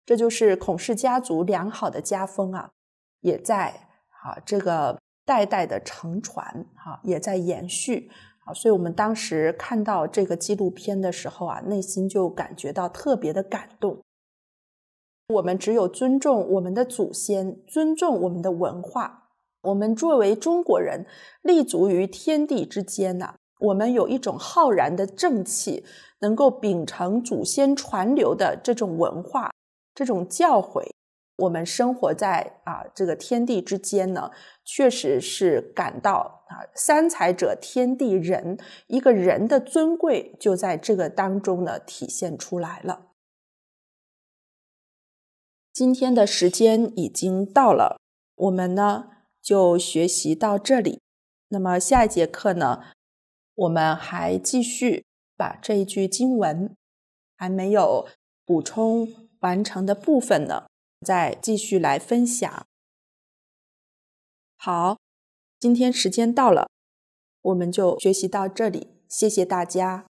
这就是孔氏家族良好的家风啊，也在啊这个代代的承传哈，也在延续啊。所以我们当时看到这个纪录片的时候啊，内心就感觉到特别的感动。我们只有尊重我们的祖先，尊重我们的文化，我们作为中国人，立足于天地之间呐。我们有一种浩然的正气，能够秉承祖先传流的这种文化、这种教诲。我们生活在啊这个天地之间呢，确实是感到啊三才者天地人，一个人的尊贵就在这个当中呢体现出来了。今天的时间已经到了，我们呢就学习到这里。那么下一节课呢？我们还继续把这一句经文还没有补充完成的部分呢，再继续来分享。好，今天时间到了，我们就学习到这里，谢谢大家。